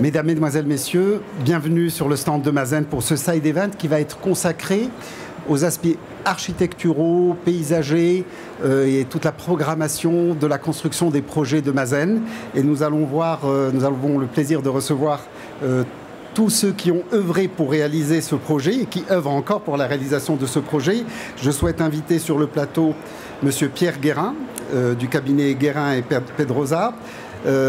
Mesdames, Mesdemoiselles, Messieurs, bienvenue sur le stand de Mazen pour ce side event qui va être consacré aux aspects architecturaux, paysagers euh, et toute la programmation de la construction des projets de Mazen. Et nous allons voir, euh, nous avons le plaisir de recevoir euh, tous ceux qui ont œuvré pour réaliser ce projet et qui œuvrent encore pour la réalisation de ce projet. Je souhaite inviter sur le plateau Monsieur Pierre Guérin du cabinet Guérin et Pedrosa,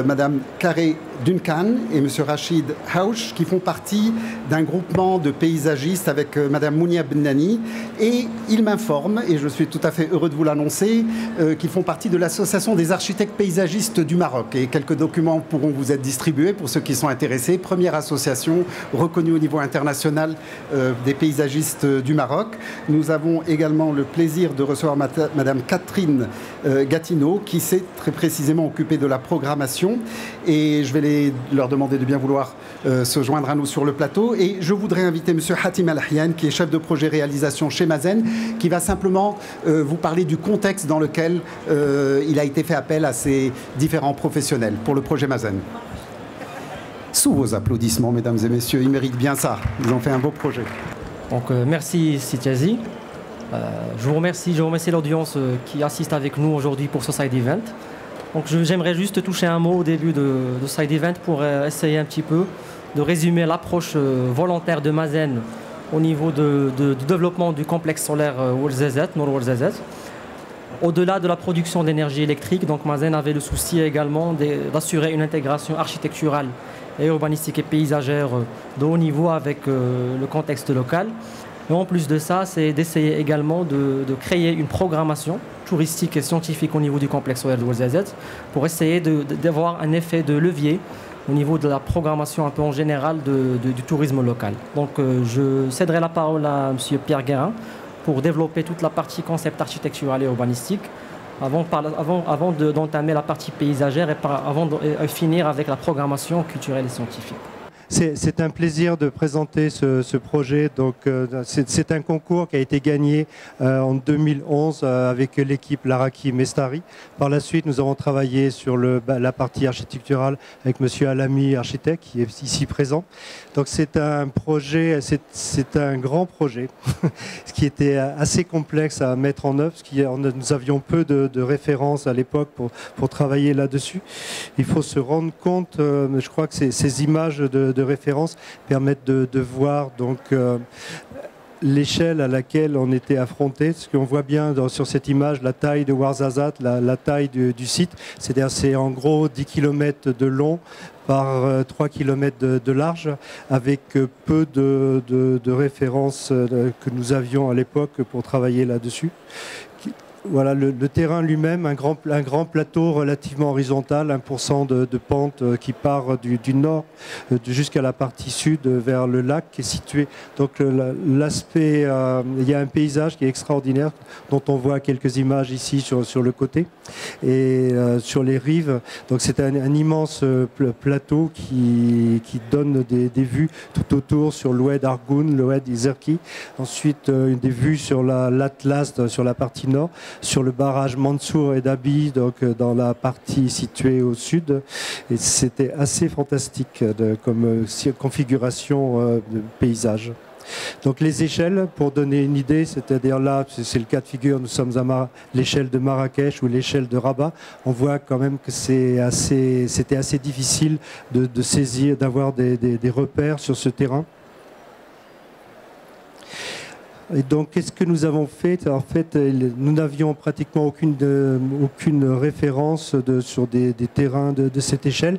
Madame Carré Duncan et M. Rachid Hauch, qui font partie d'un groupement de paysagistes avec euh, Mme Mounia Bennani. Et ils m'informent, et je suis tout à fait heureux de vous l'annoncer, euh, qu'ils font partie de l'Association des architectes paysagistes du Maroc. Et quelques documents pourront vous être distribués pour ceux qui sont intéressés. Première association reconnue au niveau international euh, des paysagistes du Maroc. Nous avons également le plaisir de recevoir Mme Catherine Gatineau, qui s'est très précisément occupée de la programmation. Et je vais les leur demander de bien vouloir euh, se joindre à nous sur le plateau. Et je voudrais inviter M. Hatim Al-Ahyan, qui est chef de projet réalisation chez Mazen, qui va simplement euh, vous parler du contexte dans lequel euh, il a été fait appel à ces différents professionnels pour le projet Mazen. Sous vos applaudissements, mesdames et messieurs, ils méritent bien ça. Ils ont fait un beau projet. Donc, merci Sitiazi. je vous remercie, je remercie l'audience qui assiste avec nous aujourd'hui pour side event. Donc j'aimerais juste toucher un mot au début de, Side Event pour euh, essayer un petit peu de résumer l'approche euh, volontaire de Mazen au niveau du développement du complexe solaire euh, Wolzezet, Nord-Wolzezet. Au-delà de la production d'énergie électrique, Mazen avait le souci également d'assurer une intégration architecturale et urbanistique et paysagère de haut niveau avec le contexte local. Et en plus de ça, c'est d'essayer également de, créer une programmation touristique et scientifique au niveau du complexe Wolzazet pour essayer d'avoir un effet de levier au niveau de la programmation un peu en général du tourisme local. Donc euh, je céderai la parole à M. Pierre Guérin pour développer toute la partie concept architectural et urbanistique avant, d'entamer la partie paysagère et avant de finir avec la programmation culturelle et scientifique. C'est un plaisir de présenter ce, projet. Donc, euh, c'est un concours qui a été gagné euh, en 2011 euh, avec l'équipe Laraki Mestari. Par la suite, nous avons travaillé sur bah, la partie architecturale avec Monsieur Alami, architecte, qui est ici présent. Donc, c'est un projet, c'est un grand projet, ce qui était assez complexe à mettre en œuvre, nous avions peu de, références à l'époque pour, travailler là-dessus. Il faut se rendre compte, je crois que ces images de référence permettent de, voir donc euh, l'échelle à laquelle on était affronté. Ce qu'on voit bien sur cette image, la taille de Warzazat, la, taille du, site, c'est-à-dire c'est en gros 10 km de long par 3 euh, km de, large, avec euh, peu de, de références que nous avions à l'époque pour travailler là-dessus voilà, le, terrain lui-même, un grand, un grand plateau relativement horizontal, 1% de, de, pente euh, qui part du, nord euh, jusqu'à la partie sud euh, vers le lac qui est situé. Donc l'aspect, il y a un paysage qui est extraordinaire dont on voit quelques images ici sur, sur le côté et sur les rives. Donc c'est un, immense plateau qui, qui donne des, des, vues tout autour sur l'oued Argoun, l'oued Izerki. Ensuite des vues sur l'Atlas sur la partie nord sur le barrage Mansour et Dabi, donc euh, dans la partie située au sud. Et c'était assez fantastique comme euh, configuration euh, de paysage. Donc les échelles, pour donner une idée, c'est-à-dire là, c'est le cas de figure, nous sommes à l'échelle de Marrakech ou l'échelle de Rabat. On voit quand même que c'était assez difficile de, saisir, d'avoir des repères sur ce terrain. Et donc, qu'est-ce que nous avons fait? En fait, nous n'avions pratiquement aucune, aucune référence sur des, terrains de, cette échelle.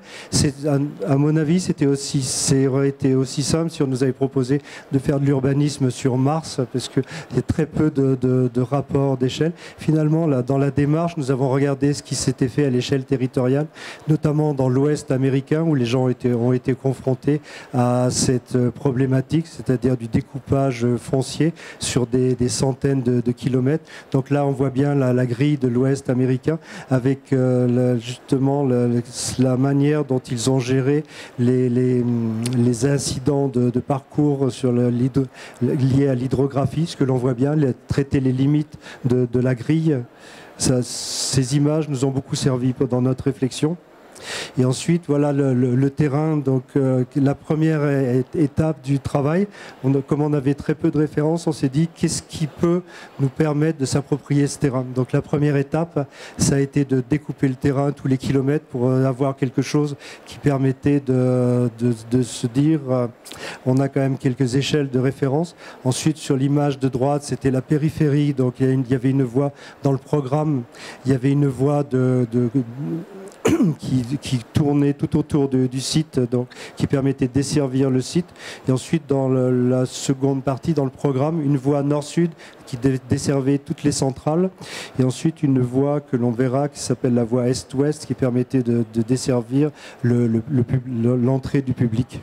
À, à, mon avis, c'était aussi, ça aurait été aussi simple si on nous avait proposé de faire de l'urbanisme sur Mars, parce qu'il y a très peu de, rapports d'échelle. Finalement, là, dans la démarche, nous avons regardé ce qui s'était fait à l'échelle territoriale, notamment dans l'Ouest américain, où les gens ont été, ont été confrontés à cette problématique, c'est-à-dire du découpage foncier sur des, centaines de, kilomètres. Donc là, on voit bien la, grille de l'Ouest américain avec euh, justement la manière dont ils ont géré les, incidents de, parcours liés à l'hydrographie, ce que l'on voit bien, traiter les limites de, la grille. ces images nous ont beaucoup servi dans notre réflexion. Et ensuite, voilà le, terrain. Donc, euh, la première étape du travail, comme on avait très peu de références, on s'est dit qu'est-ce qui peut nous permettre de s'approprier ce terrain? Donc, la première étape, ça a été de découper le terrain tous les kilomètres pour avoir quelque chose qui permettait de, se dire euh, on a quand même quelques échelles de référence. Ensuite, sur l'image de droite, c'était la périphérie. Donc, il y, avait une voie dans le programme, il y avait une voie de qui, tournait tout autour du site, donc qui permettait de desservir le site. Et ensuite, dans la seconde partie, dans le programme, une voie nord-sud qui desservait toutes les centrales. Et ensuite, une voie que l'on verra qui s'appelle la voie est-ouest qui permettait de, desservir l'entrée du public.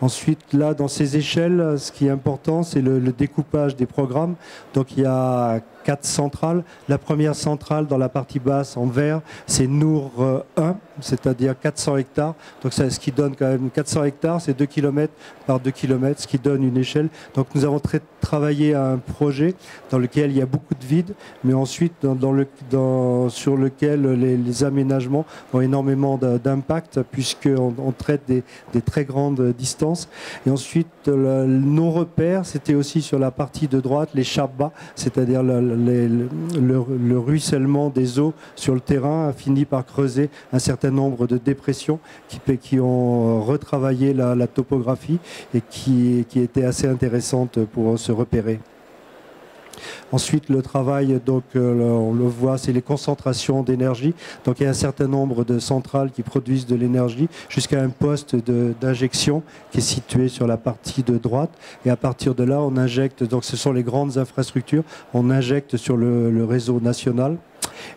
Ensuite, là, dans ces échelles, ce qui est important, c'est le, découpage des programmes. Donc, il y a quatre centrales. La première centrale dans la partie basse en vert, c'est Nour 1, c'est-à-dire 400 hectares. Donc ce qui donne quand même 400 hectares, c'est 2 km par 2 km, ce qui donne une échelle. Donc nous avons très, travaillé à un projet dans lequel il y a beaucoup de vide, mais ensuite le, sur lequel les, aménagements ont énormément d'impact puisqu'on on traite des, très grandes distances. Et ensuite, nos repères, c'était aussi sur la partie de droite, les chabas, c'est-à-dire le, le, ruissellement des eaux sur le terrain a fini par creuser un certain nombre de dépressions qui, ont retravaillé la, topographie et qui, qui étaient assez intéressantes pour se repérer. Ensuite, le travail, donc, euh, on le voit, c'est les concentrations d'énergie. Donc, il y a un certain nombre de centrales qui produisent de l'énergie jusqu'à un poste d'injection qui est situé sur la partie de droite. Et à partir de là, on injecte, donc ce sont les grandes infrastructures, on injecte sur le, réseau national.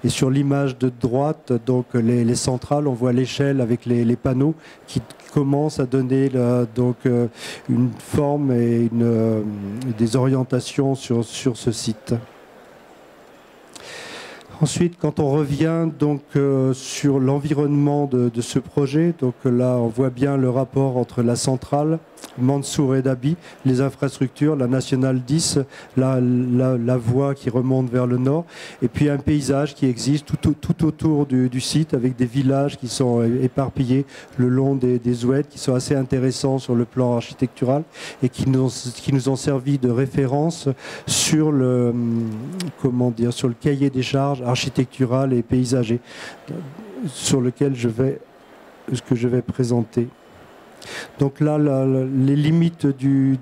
Et sur l'image de droite, donc les, centrales, on voit l'échelle avec les, panneaux qui, commence à donner donc, euh, une forme et euh, des orientations sur ce site. Ensuite, quand on revient donc euh, sur l'environnement de, ce projet, donc là on voit bien le rapport entre la centrale, Mansour et Dabi, les infrastructures, la nationale 10, la, voie qui remonte vers le nord, et puis un paysage qui existe tout, autour du, site avec des villages qui sont éparpillés le long des, oueds, qui sont assez intéressants sur le plan architectural et qui nous, qui nous ont servi de référence sur le, comment dire, sur le cahier des charges architectural et paysager sur lequel je vais, présenter. Donc là, les limites du,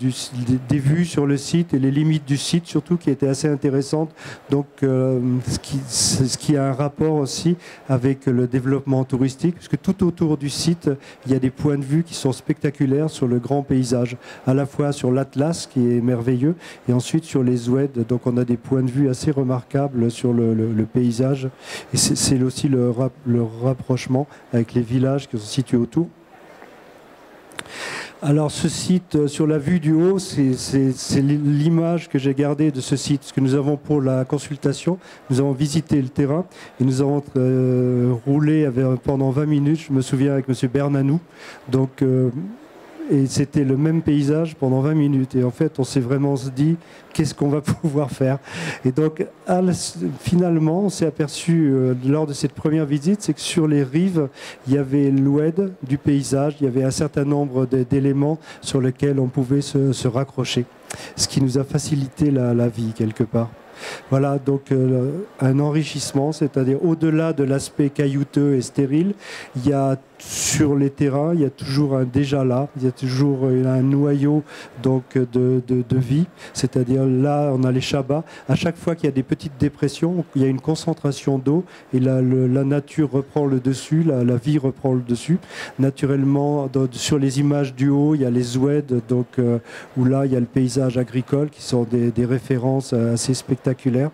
des vues sur le site et les limites du site surtout qui étaient assez intéressantes. Donc euh, ce, qui, ce, qui, a un rapport aussi avec le développement touristique, puisque tout autour du site, il y a des points de vue qui sont spectaculaires sur le grand paysage, à la fois sur l'Atlas qui est merveilleux et ensuite sur les oueds. Donc on a des points de vue assez remarquables sur le, paysage et c'est aussi le, le rapprochement avec les villages qui sont situés autour. Alors ce site, euh, sur la vue du haut, c'est l'image que j'ai gardée de ce site. Ce que nous avons pour la consultation, nous avons visité le terrain et nous avons euh, roulé pendant 20 minutes, je me souviens, avec M. Bernanou. Donc euh, et c'était le même paysage pendant 20 minutes. Et en fait, on s'est vraiment dit, qu'est-ce qu'on va pouvoir faire? Et donc, finalement, on s'est aperçu euh, lors de cette première visite, c'est que sur les rives, il y avait l'oued du paysage, il y avait un certain nombre d'éléments sur lesquels on pouvait se, raccrocher, ce qui nous a facilité la vie quelque part. Voilà donc euh, un enrichissement, c'est-à-dire au-delà de l'aspect caillouteux et stérile, il y a sur les terrains, il y a toujours un déjà là, il y a toujours un noyau donc de, vie, c'est-à-dire là on a les chabas. À chaque fois qu'il y a des petites dépressions, il y a une concentration d'eau et la, la, nature reprend le dessus, la, vie reprend le dessus. Naturellement, sur les images du haut, il y a les oueds, donc euh, où là il y a le paysage agricole qui sont des, des références assez spectaculaires.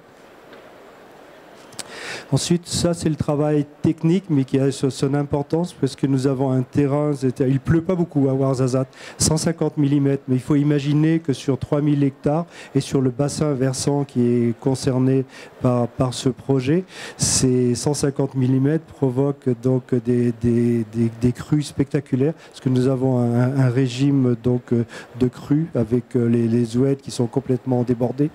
Ensuite, ça c'est le travail technique, mais qui a son importance parce que nous avons un terrain, il pleut pas beaucoup à Ouarzazate, 150 mm, mais il faut imaginer que sur 3000 hectares et sur le bassin versant qui est concerné par, ce projet, ces 150 mm provoquent donc des, crues spectaculaires, parce que nous avons un, régime donc de crues avec les, les oueds qui sont complètement débordés.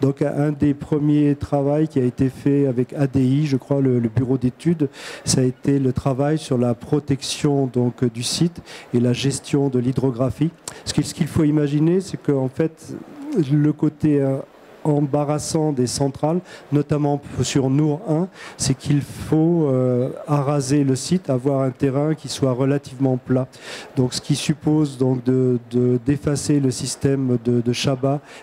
Donc un des premiers travaux qui a été fait avec ADI Je crois, le, bureau d'études, ça a été le travail sur la protection donc du site et la gestion de l'hydrographie. Ce qu'il faut imaginer, c'est qu'en fait, le côté euh, embarrassant des centrales, notamment sur Nour 1, c'est qu'il faut euh, araser le site, avoir un terrain qui soit relativement plat. Donc, ce qui suppose donc de, d'effacer le système de, de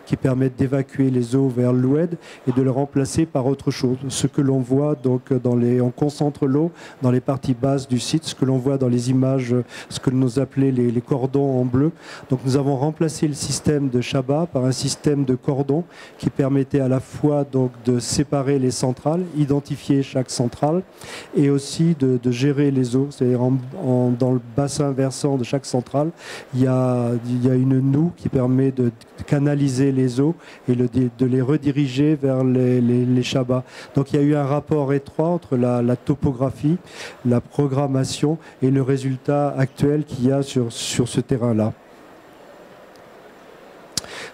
qui permet d'évacuer les eaux vers l'oued et de le remplacer par autre chose. Ce que l'on voit donc dans les, on concentre l'eau dans les parties basses du site, ce que l'on voit dans les images, ce que nous appelons les, les cordons en bleu. Donc, nous avons remplacé le système de Chabat par un système de cordons qui permettait à la fois de séparer les centrales, identifier chaque centrale et aussi de, gérer les eaux. C'est-à-dire dans le bassin versant de chaque centrale, il y a, une noue qui permet de canaliser les eaux et de les rediriger vers les, les, Donc il y a eu un rapport étroit entre la, topographie, la programmation et le résultat actuel qu'il y a sur ce terrain-là.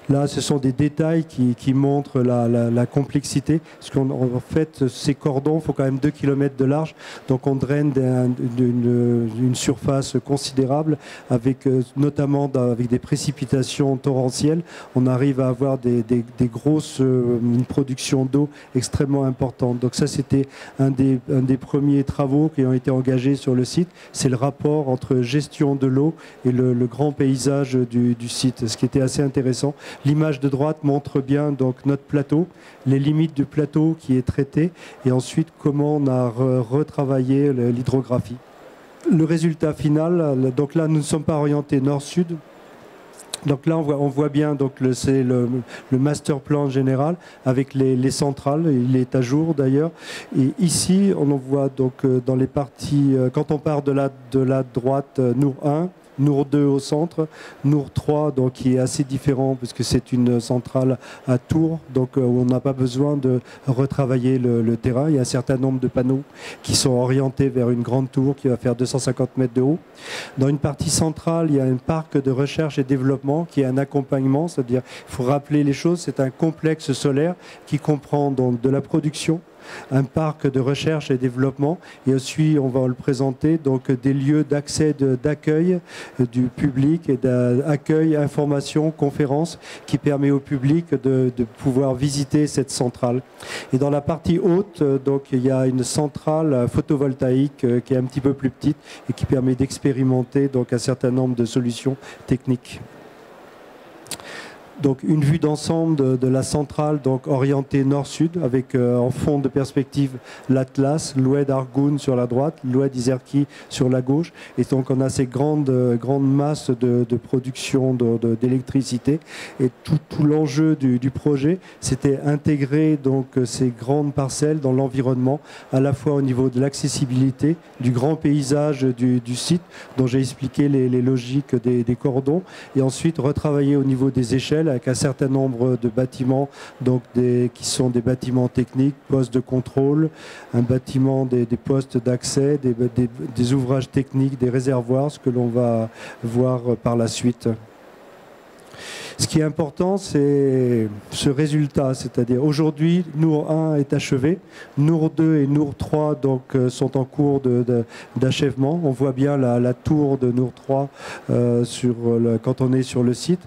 Là, ce sont des détails qui, montrent la, complexité. Parce qu'en en fait, ces cordons font quand même 2 km de large. Donc on draine d'une surface considérable, avec euh, notamment avec des précipitations torrentielles. On arrive à avoir des, grosses, euh, une production d'eau extrêmement importante. Donc ça, c'était un des, premiers travaux qui ont été engagés sur le site. C'est le rapport entre gestion de l'eau et le, grand paysage du site, ce qui était assez intéressant. L'image de droite montre bien donc notre plateau, les limites du plateau qui est traité, et ensuite comment on a retravaillé l'hydrographie. Le résultat final, donc là nous ne sommes pas orientés nord-sud, donc là, on voit, on voit bien, donc c'est le, master plan général avec les, centrales. Il est à jour d'ailleurs. Et ici, on en voit donc euh, dans les parties. Euh, quand on part de la, de la droite, euh, nous 1, Nour 2 au centre, Nour 3 donc, qui est assez différent puisque c'est une centrale à tour, donc euh, on n'a pas besoin de retravailler le, terrain. Il y a un certain nombre de panneaux qui sont orientés vers une grande tour qui va faire 250 mètres de haut. Dans une partie centrale, il y a un parc de recherche et développement qui est un accompagnement, c'est-à-dire il faut rappeler les choses, c'est un complexe solaire qui comprend donc de la production, un parc de recherche et développement. Et aussi, on va le présenter, donc des lieux d'accès, d'accueil du public et d'accueil, information, conférence qui permet au public de, pouvoir visiter cette centrale. Et dans la partie haute, donc, il y a une centrale photovoltaïque euh, qui est un petit peu plus petite et qui permet d'expérimenter donc un certain nombre de solutions techniques. Donc une vue d'ensemble de, la centrale, donc orientée nord-sud, avec euh, en fond de perspective l'Atlas, l'Oued Argoun sur la droite, l'Oued Izerki sur la gauche. Et donc on a ces grandes, euh, grandes masses de, production d'électricité. et tout, l'enjeu du, projet, c'était intégrer donc ces grandes parcelles dans l'environnement, à la fois au niveau de l'accessibilité, du grand paysage du, site, dont j'ai expliqué les, logiques des, des cordons, et ensuite retravailler au niveau des échelles avec un certain nombre de bâtiments donc qui sont des bâtiments techniques, postes de contrôle, un bâtiment des, postes d'accès, des, ouvrages techniques, des réservoirs, ce que l'on va voir par la suite. Ce qui est important, c'est ce résultat, c'est-à-dire aujourd'hui, Nour 1 est achevé, Nour 2 et Nour 3 donc, euh, sont en cours d'achèvement. On voit bien la, tour de Nour 3 euh, quand on est sur le site.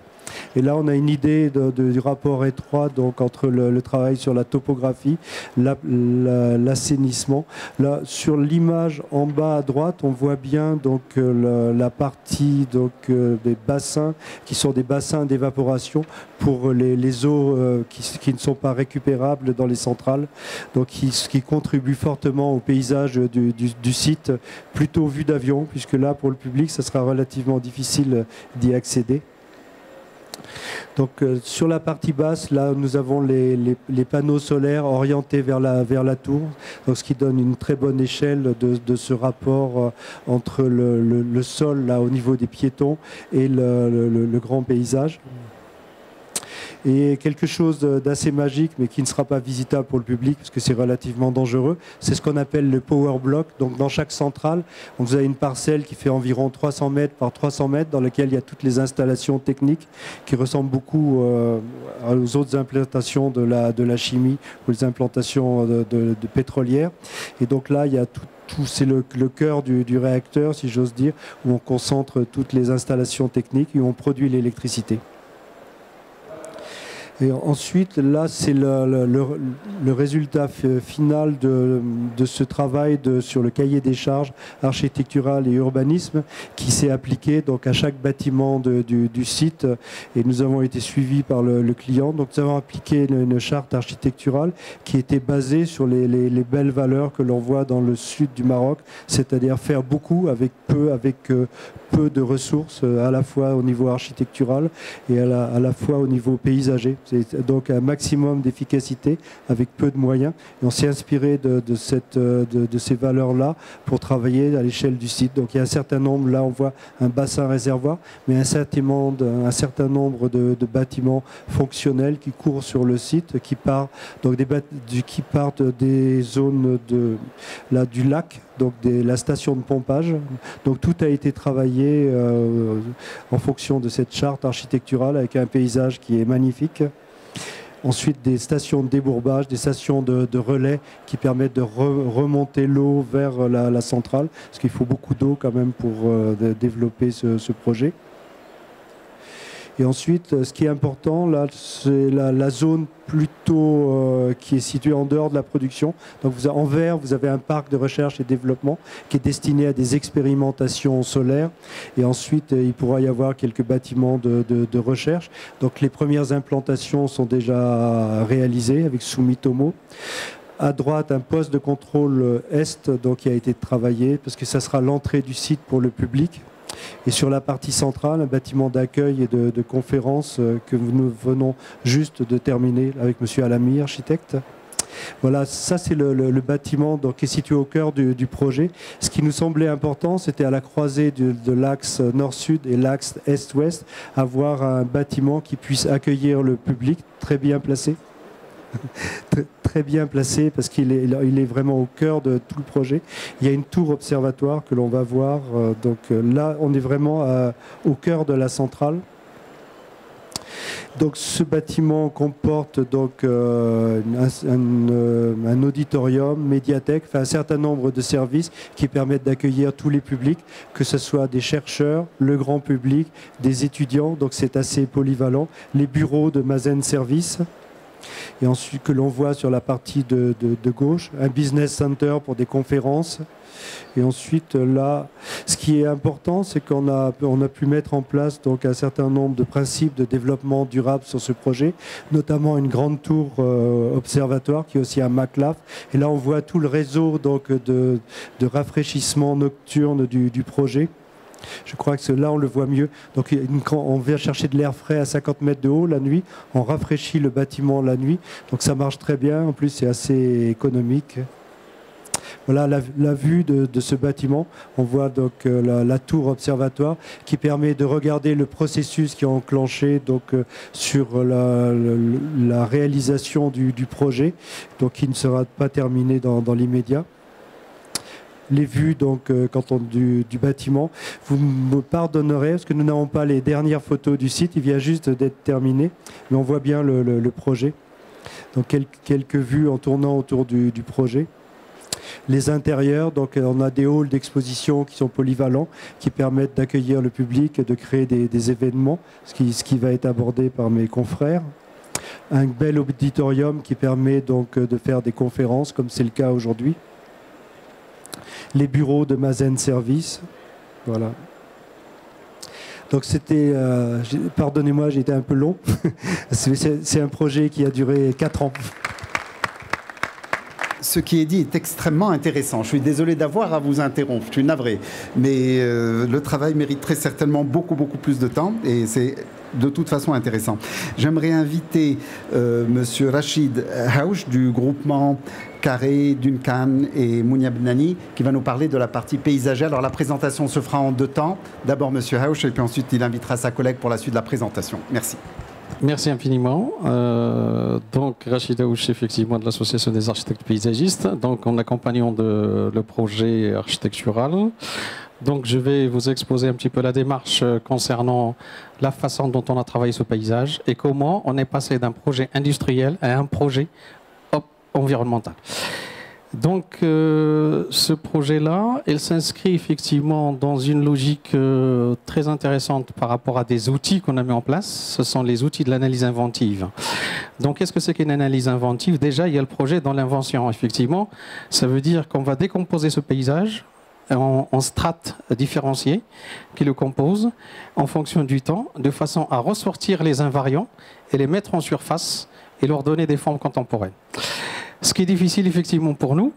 Et là, on a une idée du rapport étroit entre le, travail sur la topographie, l'assainissement. sur l'image en bas à droite, on voit bien donc, euh, la, partie euh, des bassins qui sont des bassins d'évaporation pour les, eaux euh, qui, ne sont pas récupérables dans les centrales, donc qui, qui contribuent fortement au paysage du, du site, plutôt vu d'avion, puisque là, pour le public, ça sera relativement difficile d'y accéder. Donc euh, sur la partie basse, là, nous avons les, panneaux solaires orientés vers la, tour, ce qui donne une très bonne échelle de, ce rapport euh, entre le, sol là, au niveau des piétons et le, grand paysage. Et quelque chose d'assez magique, mais qui ne sera pas visitable pour le public parce que c'est relativement dangereux, c'est ce qu'on appelle le power block. Donc dans chaque centrale, vous avez une parcelle qui fait environ 300 mètres par 300 mètres, dans laquelle il y a toutes les installations techniques qui ressemblent beaucoup euh, aux autres implantations de la, de chimie ou les implantations de, de, pétrolières. Et donc là, il y a tout c'est le, cœur du, du, réacteur, si j'ose dire, où on concentre toutes les installations techniques et où on produit l'électricité. Et ensuite, là, c'est le, le, résultat final de, de ce travail de, sur le cahier des charges architectural et urbanisme qui s'est appliqué donc, à chaque bâtiment du, du, site. Et nous avons été suivis par le, client. Donc, nous avons appliqué une, charte architecturale qui était basée sur les, les, les belles valeurs que l'on voit dans le sud du Maroc, c'est-à-dire faire beaucoup avec peu, avec euh, peu de ressources, euh, à la fois au niveau architectural et à la, à la fois au niveau paysager. C'est donc un maximum d'efficacité avec peu de moyens. Et on s'est inspiré euh, de, ces valeurs-là pour travailler à l'échelle du site. Donc il y a un certain nombre, là on voit un bassin réservoir, mais un certain nombre, de, bâtiments fonctionnels qui courent sur le site, qui, part, donc des, partent des zones du lac donc la station de pompage. Donc tout a été travaillé euh, en fonction de cette charte architecturale avec un paysage qui est magnifique. Ensuite, des stations de débourbage, des stations de, relais qui permettent de remonter l'eau vers la, centrale, parce qu'il faut beaucoup d'eau quand même pour euh, développer ce projet. Et ensuite, euh, ce qui est important, là, c'est la, zone plutôt euh, qui est située en dehors de la production. Donc, en vert, vous avez un parc de recherche et développement qui est destiné à des expérimentations solaires. Et ensuite, euh, il pourra y avoir quelques bâtiments de, recherche. Donc, les premières implantations sont déjà réalisées avec Sumitomo à droite un poste de contrôle est donc qui a été travaillé parce que ça sera l'entrée du site pour le public et sur la partie centrale, un bâtiment d'accueil et de, de conférence euh, que nous venons juste de terminer avec M. Alami, architecte. Voilà, ça c'est le, bâtiment qui est situé au cœur du, projet. Ce qui nous semblait important, c'était à la croisée de l'axe nord-sud et l'axe est-ouest, avoir un bâtiment qui puisse accueillir le public, très bien placé, très bien placé parce qu'il est, vraiment au cœur de tout le projet. Il y a une tour observatoire que l'on va voir. Euh, donc euh, là, on est vraiment au cœur de la centrale. Donc ce bâtiment comporte donc euh, un, auditorium, médiathèque, un certain nombre de services qui permettent d'accueillir tous les publics, que ce soit des chercheurs, le grand public, des étudiants. Donc c'est assez polyvalent. Les bureaux de Mazen Service et ensuite que l'on voit sur la partie de, gauche, un business center pour des conférences. Et ensuite, là, ce qui est important, c'est qu'on a, on a pu mettre en place donc, un certain nombre de principes de développement durable sur ce projet, notamment une grande tour euh, observatoire qui est aussi un MacLaf. Et là, on voit tout le réseau donc, de, rafraîchissement nocturne du projet. Je crois que là, on le voit mieux. Donc, on vient chercher de l'air frais à 50 mètres de haut la nuit. On rafraîchit le bâtiment la nuit. Donc, ça marche très bien. En plus, c'est assez économique. Voilà la, vue de, ce bâtiment. On voit donc euh, la, tour observatoire qui permet de regarder le processus qui est enclenché donc, euh, sur la, réalisation du, projet, donc qui ne sera pas terminé dans l'immédiat les vues donc, euh, quand on, du, bâtiment. Vous me pardonnerez parce que nous n'avons pas les dernières photos du site, il vient juste d'être terminé, mais on voit bien le, projet. Donc quelques, vues en tournant autour du, projet. Les intérieurs, donc euh, on a des halls d'exposition qui sont polyvalents, qui permettent d'accueillir le public, de créer des, événements, ce qui, ce qui va être abordé par mes confrères un bel auditorium qui permet donc de faire des conférences, comme c'est le cas aujourd'hui les bureaux de Mazen Service. Voilà. Donc c'était, euh, pardonnez-moi, j'ai été un peu long. c'est un projet qui a duré 4 ans. Ce qui est dit est extrêmement intéressant. Je suis désolé d'avoir à vous interrompre, je suis navré. Mais euh, le travail mérite très certainement beaucoup, beaucoup plus de temps. Et c'est de toute façon intéressant. J'aimerais inviter euh, Monsieur Rachid Haouch du groupement Carré, Duncan et Mounia Benani qui va nous parler de la partie paysagère. Alors la présentation se fera en deux temps. D'abord Monsieur Haouch et puis ensuite il invitera sa collègue pour la suite de la présentation. Merci. Merci infiniment. Euh, donc, Rachida Ouch, effectivement, de l'Association des architectes paysagistes. Donc, en accompagnant de, le projet architectural. Donc, je vais vous exposer un petit peu la démarche concernant la façon dont on a travaillé ce paysage et comment on est passé d'un projet industriel à un projet Donc euh, ce projet-là, il s'inscrit effectivement dans une logique euh, très intéressante par rapport à des outils qu'on a mis en place. Ce sont les outils de l'analyse inventive. Donc qu'est-ce que c'est qu'une analyse inventive? Déjà, il y a le projet dans l'invention, effectivement. Ça veut dire qu'on va décomposer ce paysage en, strates différenciées qui le composent en fonction du temps, de façon à ressortir les invariants et les mettre en surface et leur donner des formes contemporaines. Ce qui est difficile effectivement pour nous,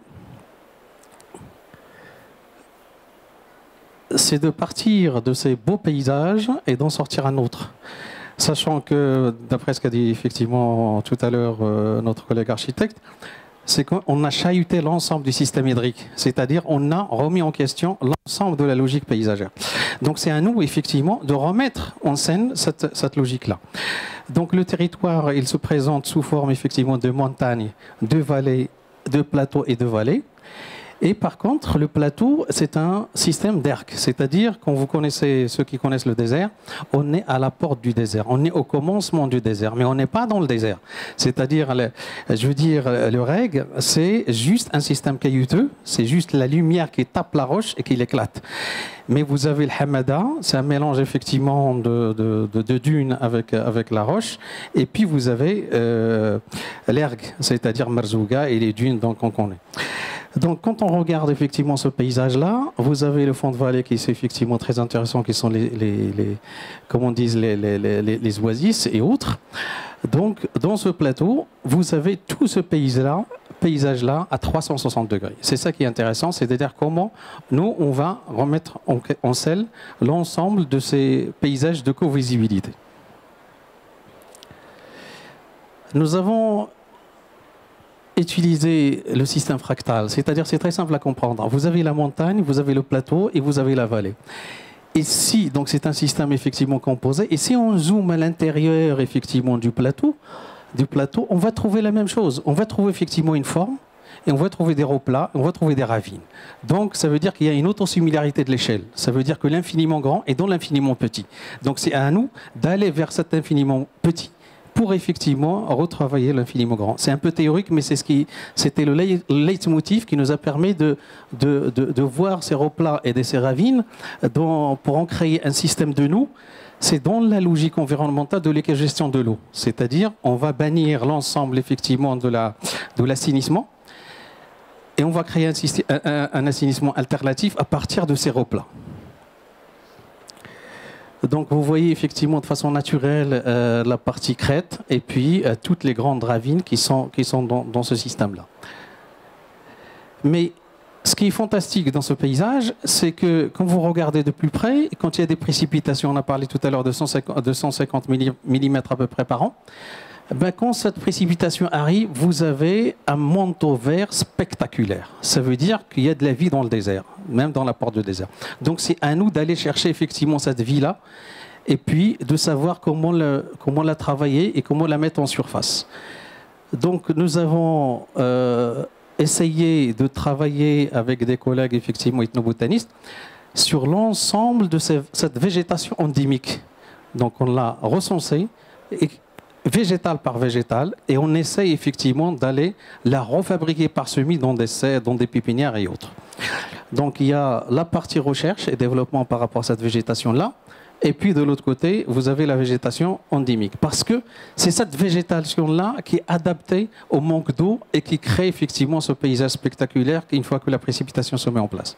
c'est de partir de ces beaux paysages et d'en sortir un autre. Sachant que, d'après ce qu'a dit effectivement tout à l'heure euh, notre collègue architecte, c'est qu'on a chahuté l'ensemble du système hydrique, c'est-à-dire on a remis en question l'ensemble de la logique paysagère. Donc c'est à nous, effectivement, de remettre en scène cette, cette logique-là. Donc le territoire, il se présente sous forme, effectivement, de montagnes, de vallées, de plateaux et de vallées. Et par contre, le plateau, c'est un système d'erc. C'est-à-dire, quand vous connaissez, ceux qui connaissent le désert, on est à la porte du désert. On est au commencement du désert, mais on n'est pas dans le désert. C'est-à-dire, je veux dire, le reg, c'est juste un système caillouteux. C'est juste la lumière qui tape la roche et qui l'éclate. Mais vous avez le hamada, c'est un mélange effectivement de, dunes avec, avec la roche. Et puis vous avez euh, l'ergue, c'est-à-dire Marzouga et les dunes qu'on connaît. Donc, quand on regarde effectivement ce paysage-là, vous avez le fond de vallée qui est effectivement très intéressant, qui sont les, les, on dit, les, oasis et autres. Donc, dans ce plateau, vous avez tout ce paysage-là paysage -là à 360 degrés. C'est ça qui est intéressant, c'est-à-dire comment nous, on va remettre en, en selle l'ensemble de ces paysages de co-visibilité. Nous avons utiliser le système fractal. C'est-à-dire, c'est très simple à comprendre. Vous avez la montagne, vous avez le plateau et vous avez la vallée. Et si, donc c'est un système effectivement composé, et si on zoome à l'intérieur effectivement du plateau, du plateau, on va trouver la même chose. On va trouver effectivement une forme, et on va trouver des replats, on va trouver des ravines. Donc ça veut dire qu'il y a une autre similarité de l'échelle. Ça veut dire que l'infiniment grand est dans l'infiniment petit. Donc c'est à nous d'aller vers cet infiniment petit pour effectivement retravailler l'infiniment grand. C'est un peu théorique, mais c'était le leitmotiv qui nous a permis de, de, voir ces replats et de ces ravines pour en créer un système de nous. C'est dans la logique environnementale de l'éco-gestion de l'eau. C'est-à-dire, on va bannir l'ensemble effectivement de, la, de l'assainissement et on va créer un, un, un assainissement alternatif à partir de ces replats. Donc vous voyez effectivement de façon naturelle euh, la partie crête et puis euh, toutes les grandes ravines qui sont, dans, ce système-là. Mais ce qui est fantastique dans ce paysage, c'est que quand vous regardez de plus près, quand il y a des précipitations, on a parlé tout à l'heure de 150, de 150 mm à peu près par an, ben, quand cette précipitation arrive, vous avez un manteau vert spectaculaire. Ça veut dire qu'il y a de la vie dans le désert, même dans la porte du désert. Donc c'est à nous d'aller chercher effectivement cette vie-là et puis de savoir comment, la travailler et comment la mettre en surface. Donc nous avons euh, essayé de travailler avec des collègues effectivement ethnobotanistes sur l'ensemble de cette végétation endémique. Donc on l'a recensée et végétal par végétal et on essaye effectivement d'aller la refabriquer par semis dans des serres, dans des pépinières et autres. Donc il y a la partie recherche et développement par rapport à cette végétation-là. Et puis de l'autre côté, vous avez la végétation endémique. Parce que c'est cette végétation-là qui est adaptée au manque d'eau et qui crée effectivement ce paysage spectaculaire une fois que la précipitation se met en place.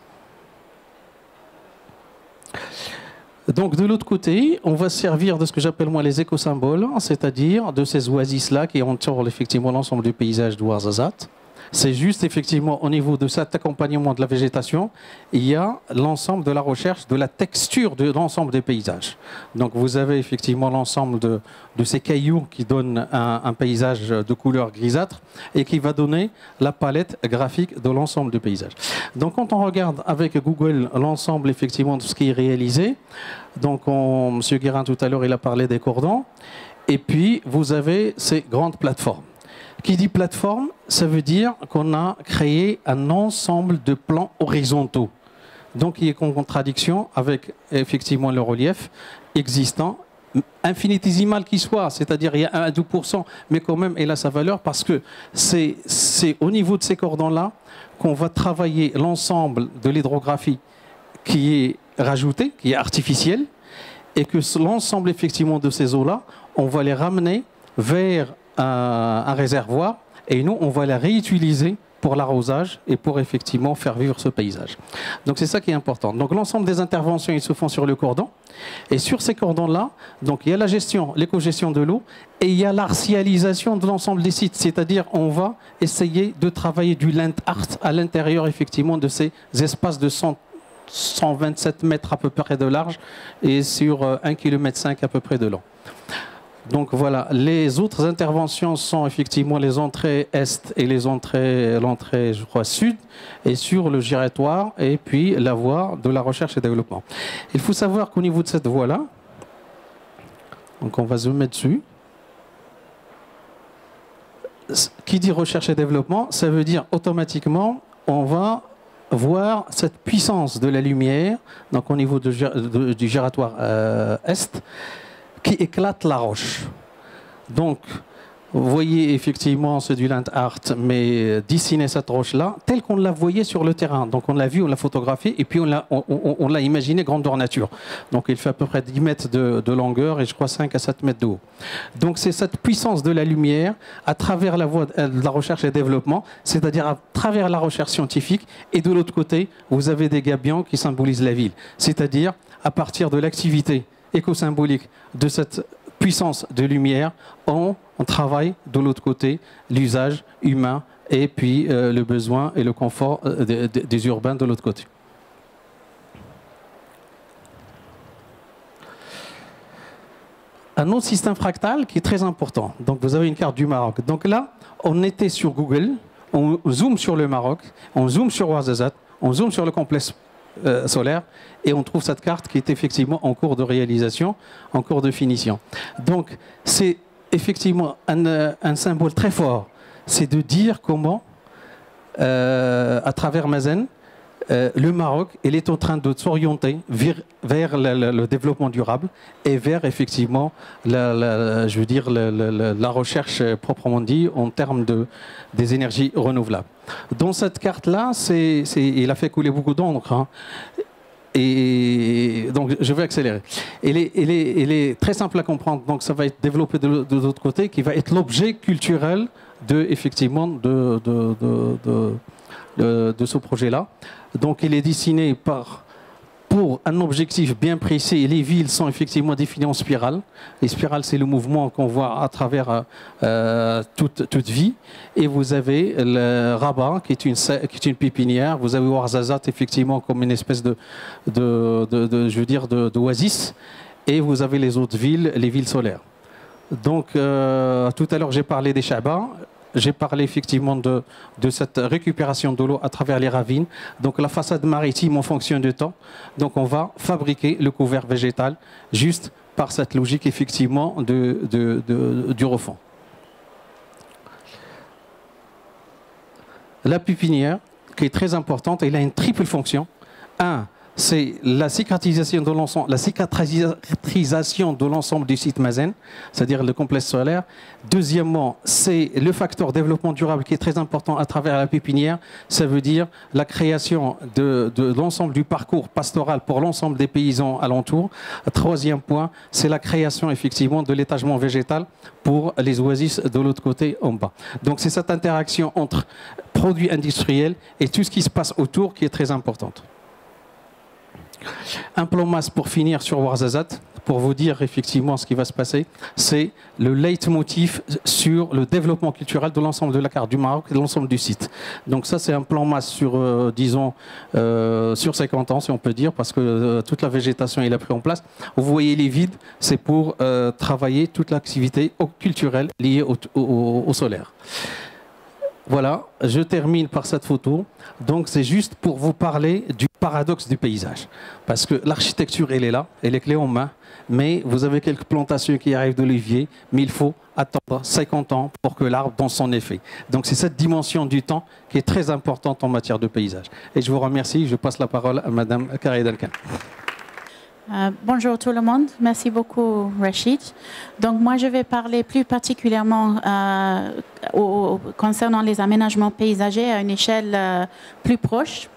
Donc de l'autre côté, on va servir de ce que j'appelle moi les écosymboles, c'est-à-dire de ces oasis-là qui entourent effectivement l'ensemble du paysage d'Ouarzazat. C'est juste effectivement au niveau de cet accompagnement de la végétation, il y a l'ensemble de la recherche de la texture de l'ensemble des paysages. Donc vous avez effectivement l'ensemble de, ces cailloux qui donnent un, paysage de couleur grisâtre et qui va donner la palette graphique de l'ensemble du paysage. Donc quand on regarde avec Google l'ensemble effectivement de ce qui est réalisé, donc on, M. Guérin tout à l'heure il a parlé des cordons, Et puis, vous avez ces grandes plateformes. Qui dit plateforme, ça veut dire qu'on a créé un ensemble de plans horizontaux. Donc, il est en contradiction avec effectivement le relief existant, infinitésimal qu'il soit, c'est-à-dire il y a 1 à 12%, mais quand même, il a sa valeur parce que c'est au niveau de ces cordons-là qu'on va travailler l'ensemble de l'hydrographie qui est rajouté, qui est artificiel, et que l'ensemble effectivement de ces eaux-là, on va les ramener vers un, réservoir et nous, on va les réutiliser pour l'arrosage et pour effectivement faire vivre ce paysage. Donc c'est ça qui est important. Donc l'ensemble des interventions, ils se font sur le cordon. Et sur ces cordons-là, donc il y a la gestion, l'éco-gestion de l'eau et il y a l'artialisation de l'ensemble des sites. C'est-à-dire on va essayer de travailler du land art à l'intérieur effectivement de ces espaces de 127 mètres à peu près de large et sur 1,5 km à peu près de long. Donc voilà, les autres interventions sont effectivement les entrées est et les entrées, l'entrée, je crois, sud, et sur le giratoire, et puis la voie de la recherche et développement. Il faut savoir qu'au niveau de cette voie-là, donc on va zoomer dessus, qui dit recherche et développement, ça veut dire automatiquement, on va voir cette puissance de la lumière, donc au niveau du giratoire euh, est, qui éclate la roche. Donc, vous voyez effectivement c'est du land art, mais dessiner cette roche-là, telle qu'on la voyait sur le terrain. Donc on l'a vu, on l'a photographié, et puis on l'a, on, imaginé grandeur nature. Donc il fait à peu près 10 mètres de, longueur et je crois 5 à 7 mètres de haut. Donc c'est cette puissance de la lumière à travers la voie de la recherche et développement, c'est-à-dire à travers la recherche scientifique, et de l'autre côté, vous avez des gabions qui symbolisent la ville, c'est-à-dire à partir de l'activité éco-symbolique de cette puissance de lumière, on, travaille de l'autre côté l'usage humain et puis euh, le besoin et le confort euh, des urbains de l'autre côté. Un autre système fractal qui est très important. Donc vous avez une carte du Maroc. Donc là, on était sur Google, on zoome sur le Maroc, on zoome sur Ouarzazate, on zoome sur le complexe euh, solaire et on trouve cette carte qui est effectivement en cours de réalisation, en cours de finition. Donc c'est effectivement un, euh, symbole très fort, c'est de dire comment, euh, à travers Mazen, le Maroc il est en train de s'orienter vers, le, développement durable et vers effectivement la, je veux la, recherche proprement dit en termes de, des énergies renouvelables. Dans cette carte-là, il a fait couler beaucoup d'encre. Hein. Et donc, je vais accélérer. Elle est, très simple à comprendre. Donc, ça va être développé de, l'autre côté, qui va être l'objet culturel de, effectivement, de ce projet-là. Donc, il est dessiné par pour un objectif bien précis, les villes sont effectivement définies en spirale. Les spirales, c'est le mouvement qu'on voit à travers euh, toute, toute, vie. Et vous avez le Rabat, qui est une, qui est une pépinière. Vous avez Ouarzazat, effectivement, comme une espèce de, de, de, je veux dire, d'oasis. Et vous avez les autres villes, les villes solaires. Donc, euh, tout à l'heure, j'ai parlé des Chabas j'ai parlé effectivement de, de cette récupération de l'eau à travers les ravines. Donc la façade maritime en fonction du temps. Donc on va fabriquer le couvert végétal juste par cette logique effectivement de, de, du refond. La pupinière, qui est très importante, elle a une triple fonction. Un, c'est la cicatrisation de l'ensemble, du site Mazen, c'est-à-dire le complexe solaire. Deuxièmement, c'est le facteur développement durable qui est très important à travers la pépinière. Ça veut dire la création de, l'ensemble du parcours pastoral pour l'ensemble des paysans alentours. Troisième point, c'est la création effectivement de l'étagement végétal pour les oasis de l'autre côté en bas. Donc c'est cette interaction entre produits industriels et tout ce qui se passe autour qui est très importante. Un plan masse pour finir sur Warzazat, pour vous dire effectivement ce qui va se passer, c'est le leitmotiv sur le développement culturel de l'ensemble de la carte du Maroc et de l'ensemble du site. Donc ça, c'est un plan masse sur, euh, disons, euh, sur 50 ans, si on peut dire, parce que euh, toute la végétation est pris en place. Vous voyez les vides, c'est pour travailler toute l'activité culturelle liée au solaire. Voilà, je termine par cette photo. Donc c'est juste pour vous parler du paradoxe du paysage. Parce que l'architecture, elle est là, elle est clé en main, mais vous avez quelques plantations qui arrivent d'olivier, mais il faut attendre 50 ans pour que l'arbre donne son effet. Donc c'est cette dimension du temps qui est très importante en matière de paysage. Et je vous remercie, je passe la parole à Madame Duncan. Euh, bonjour tout le monde, merci beaucoup Rachid. Donc moi je vais parler plus particulièrement euh, concernant les aménagements paysagers à une échelle euh, plus proche.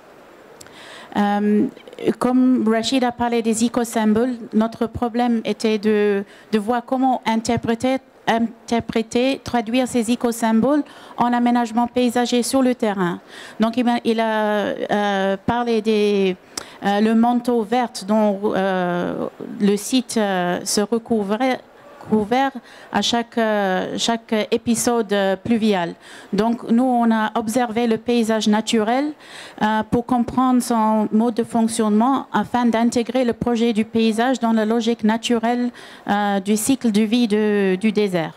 comme Rachid a parlé des éco-symboles, notre problème était de, de voir comment interpréter interpréter, traduire ces éco-symboles en aménagement paysager sur le terrain. Donc il a, euh, parlé des euh, le manteau vert dont euh, le site se recouvrait couvert à chaque, euh, chaque épisode pluvial. Donc nous, on a observé le paysage naturel euh, pour comprendre son mode de fonctionnement afin d'intégrer le projet du paysage dans la logique naturelle euh, du cycle de vie du désert.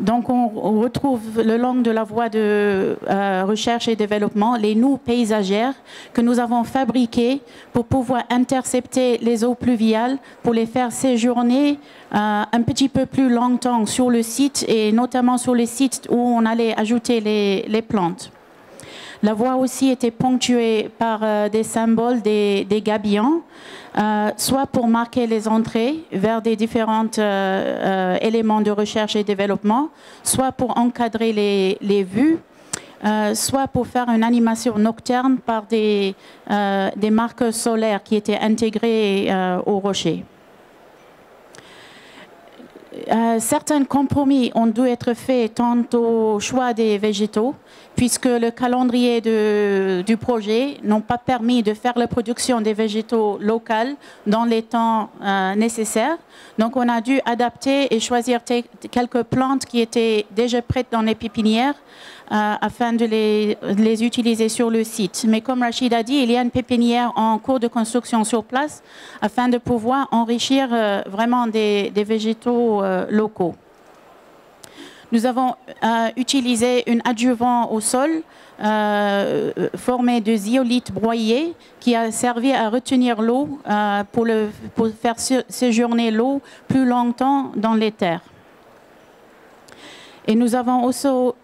Donc, on, retrouve le long de la voie de euh, recherche et développement les nous paysagères que nous avons fabriquées pour pouvoir intercepter les eaux pluviales, pour les faire séjourner euh, un petit peu plus longtemps sur le site et notamment sur les sites où on allait ajouter les plantes. La voie aussi était ponctuée par euh, des symboles des, gabillons, euh, soit pour marquer les entrées vers des différents euh, éléments de recherche et développement, soit pour encadrer les, vues. soit pour faire une animation nocturne par des, des marqueurs solaires qui étaient intégrés au rocher. Euh, certains compromis ont dû être faits tant au choix des végétaux, puisque le calendrier du projet n'a pas permis de faire la production des végétaux locaux dans les temps euh, nécessaires. Donc on a dû adapter et choisir quelques plantes qui étaient déjà prêtes dans les pépinières euh, afin de les, utiliser sur le site. Mais comme Rachid a dit, il y a une pépinière en cours de construction sur place afin de pouvoir enrichir euh, vraiment des, végétaux locaux. Nous avons utilisé un adjuvant au sol formé de ziolite broyé qui a servi à retenir l'eau pour, pour, faire séjourner l'eau plus longtemps dans les terres. Et nous avons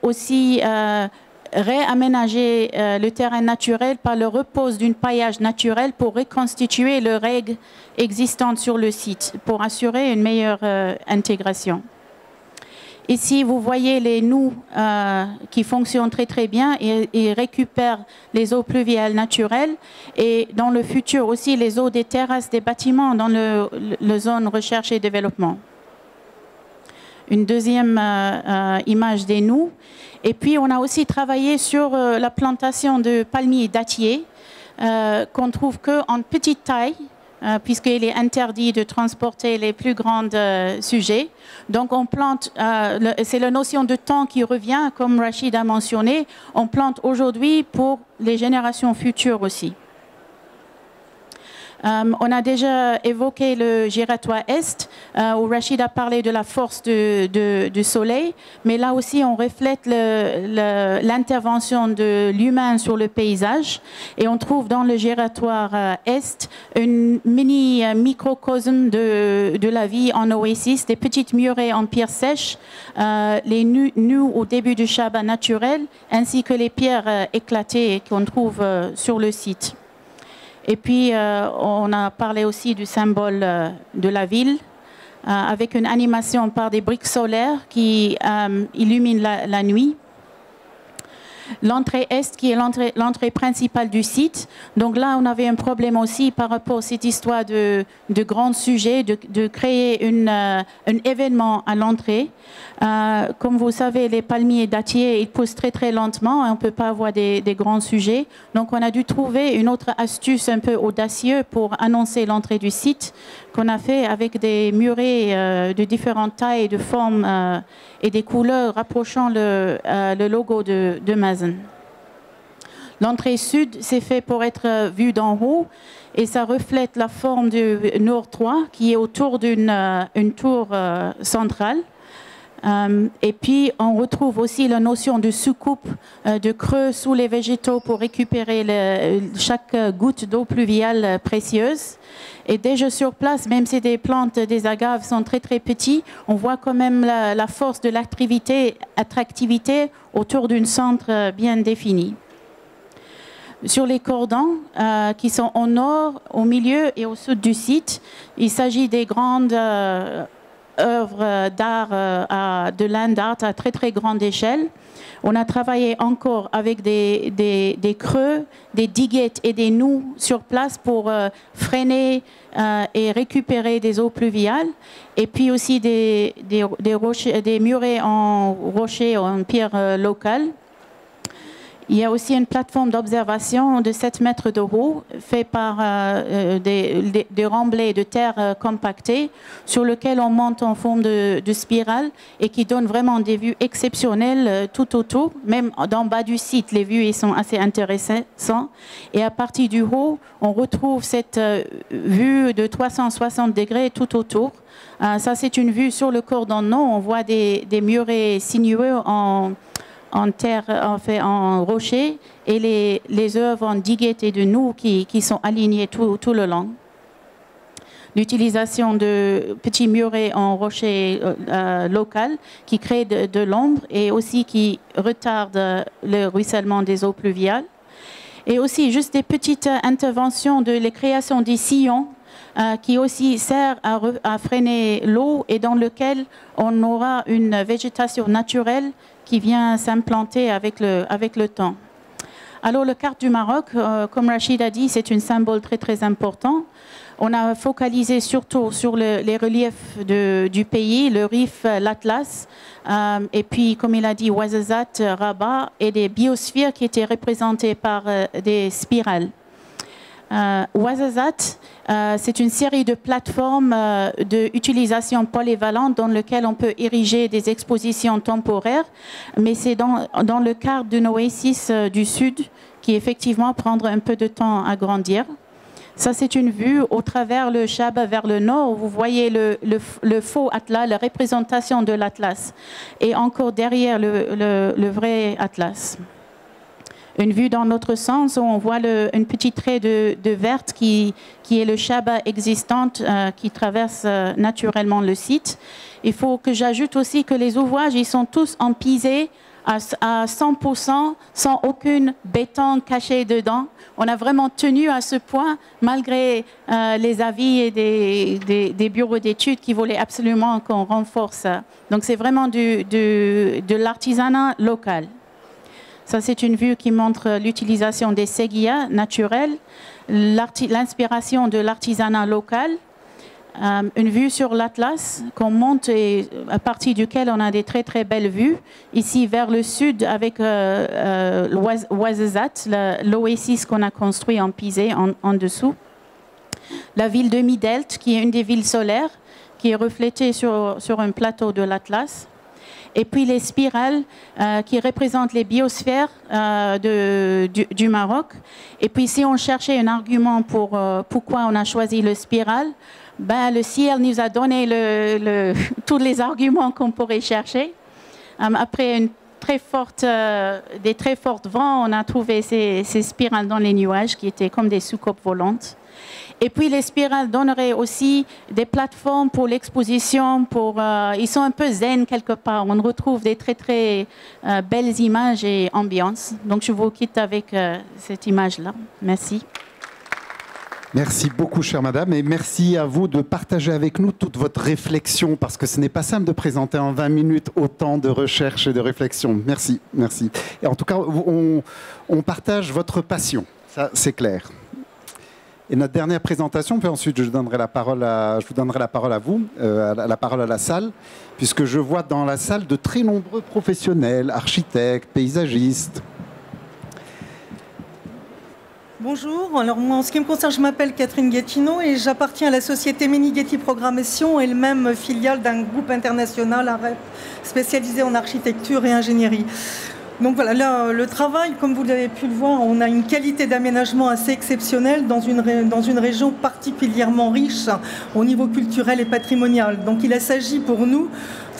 aussi, euh, réaménagé euh, le terrain naturel par le repose d'une paillage naturel pour reconstituer les règles existantes sur le site, pour assurer une meilleure euh, intégration. Ici, vous voyez les nous qui fonctionnent très très bien et, récupèrent les eaux pluviales naturelles et dans le futur aussi les eaux des terrasses des bâtiments dans le, zone recherche et développement une deuxième euh, euh, image des nous. Et puis, on a aussi travaillé sur euh, la plantation de palmiers dattiers qu'on trouve qu'en petite taille, puisqu'il est interdit de transporter les plus grands sujets. Donc on plante, c'est la notion de temps qui revient, comme Rachid a mentionné, on plante aujourd'hui pour les générations futures aussi. Euh, on a déjà évoqué le giratoire Est, euh, où Rachid a parlé de la force du soleil, mais là aussi on reflète l'intervention de l'humain sur le paysage, et on trouve dans le giratoire euh, Est une mini microcosme de, la vie en oasis, des petites murets en pierre sèche, les nus, au début du Shabbat naturel, ainsi que les pierres éclatées qu'on trouve sur le site. Et puis, euh, on a parlé aussi du symbole euh, de la ville, euh, avec une animation par des briques solaires qui illuminent la nuit l'entrée est qui est l'entrée principale du site. Donc là, on avait un problème aussi par rapport à cette histoire de, de grands sujets, de, créer une, un événement à l'entrée. Euh, comme vous savez, les palmiers dattiers, ils poussent très très lentement on ne peut pas avoir des, grands sujets. Donc on a dû trouver une autre astuce un peu audacieuse pour annoncer l'entrée du site qu'on a fait avec des murets euh, de différentes tailles, de formes et des couleurs rapprochant le, logo de, Mazen. L'entrée sud, c'est fait pour être vue d'en haut et ça reflète la forme du Nord 3 qui est autour d'une une tour centrale. Euh, et puis, on retrouve aussi la notion de soucoupe, euh, de creux sous les végétaux pour récupérer chaque goutte d'eau pluviale précieuse. Et déjà sur place, même si des plantes des agaves sont très très petits, on voit quand même la, force de l'attractivité attractivité autour d'un centre bien défini. Sur les cordons euh, qui sont au nord, au milieu et au sud du site, il s'agit des grandes œuvres d'art euh, de land art à très très grande échelle. On a travaillé encore avec des, des, creux, des diguettes et des nous sur place pour euh, freiner euh, et récupérer des eaux pluviales. Et puis aussi des, des, rochers, murets en rocher, en pierre locale. Il y a aussi une plateforme d'observation de 7 mètres de haut, fait par euh, euh, des, remblais de terre euh, compactées, sur lequel on monte en forme de, spirale et qui donne vraiment des vues exceptionnelles tout autour. Même d'en bas du site, les vues sont assez intéressantes. Et à partir du haut, on retrouve cette vue de 360 degrés tout autour. ça, c'est une vue sur le cordon non. On voit des, des murets sinueux en en terre, en fait, en rocher, et les, les œuvres en diguette et de nous qui, qui sont alignées tout, tout le long. L'utilisation de petits murets en rocher euh, euh, local qui créent de, l'ombre et aussi qui retardent le ruissellement des eaux pluviales. Et aussi juste des petites interventions de la création des sillons euh, qui aussi sert à, à freiner l'eau et dans lequel on aura une végétation naturelle qui vient s'implanter avec le, avec le temps. Alors, le carte du Maroc, euh, comme Rachid a dit, c'est un symbole très très important. On a focalisé surtout sur les reliefs du pays, le Rif, l'Atlas, euh, et puis, comme il a dit, Ouazzazat, Rabat, et des biosphères qui étaient représentées par euh, des spirales. Euh, Wazazat, euh, c'est une série de plateformes euh, d'utilisation polyvalente dans lesquelles on peut ériger des expositions temporaires, mais c'est dans, le cadre d'une oasis du Sud qui effectivement prendra un peu de temps à grandir. Ça, c'est une vue au travers le Shaba vers le nord. Vous voyez le, faux Atlas, la représentation de l'Atlas, et encore derrière le vrai Atlas une vue dans notre sens où on voit une petite trait de, verte qui, qui est le Shaba existante euh, qui traverse euh, naturellement le site. Il faut que j'ajoute aussi que les ouvrages, ils sont tous en pisé à, 100% sans aucune béton caché dedans. On a vraiment tenu à ce point malgré euh, les avis et des, des, des bureaux d'études qui voulaient absolument qu'on renforce. Donc c'est vraiment du, du, de l'artisanat local. Ça, c'est une vue qui montre l'utilisation des séguillas naturelles, l'inspiration de l'artisanat local, euh, une vue sur l'Atlas qu'on monte et à partir duquel on a des très très belles vues. Ici vers le sud avec euh, euh l'oasis qu'on a construit en Pisé en, dessous. La ville de Midelt, qui est une des villes solaires, qui est reflétée sur un plateau de l'Atlas et puis les spirales euh, qui représentent les biosphères euh, du, Maroc. Et puis si on cherchait un argument pour euh, pourquoi on a choisi le spirale, ben, le ciel nous a donné tous les arguments qu'on pourrait chercher. après très forte, des très fortes vents, on a trouvé ces, ces spirales dans les nuages qui étaient comme des soucoupes volantes. Et puis les spirales donneraient aussi des plateformes pour l'exposition. Euh, ils sont un peu zen quelque part. On retrouve des très très euh, belles images et ambiances. Donc je vous quitte avec euh, cette image-là. Merci. Merci beaucoup, chère madame, et merci à vous de partager avec nous toute votre réflexion, parce que ce n'est pas simple de présenter en 20 minutes autant de recherche et de réflexition. Merci, merci. Et en tout cas, on partage votre passion, ça c'est clair. Et notre dernière présentation, puis ensuite je, donnerai la parole à, vous donnerai la parole à vous, euh, la parole à la salle, puisque je vois dans la salle de très nombreux professionnels, architectes, paysagistes. Bonjour, alors moi en ce qui me concerne, je m'appelle Catherine Guettino et j'appartiens à la société Menighetti Programmation, elle-même filiale d'un groupe international, spécialisé en architecture et ingénierie. Donc voilà, le travail, comme vous l'avez pu le voir, on a une qualité d'aménagement assez exceptionnelle dans une, dans une région particulièrement riche au niveau culturel et patrimonial. Donc il s'agit pour nous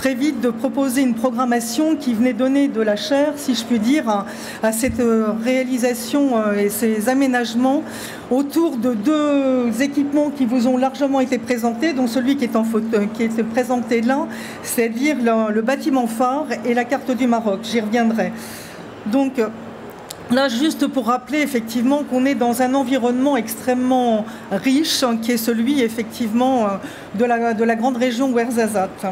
très vite de proposer une programmation qui venait donner de la chair, si je puis dire, à, cette réalisation et ces aménagements autour de deux équipements qui vous ont largement été présentés, dont celui qui est, est présenté là, c'est-à-dire le, bâtiment phare et la carte du Maroc. J'y reviendrai. Donc, Là, juste pour rappeler effectivement qu'on est dans un environnement extrêmement riche, qui est celui effectivement de la, de la grande région Ouarzazate.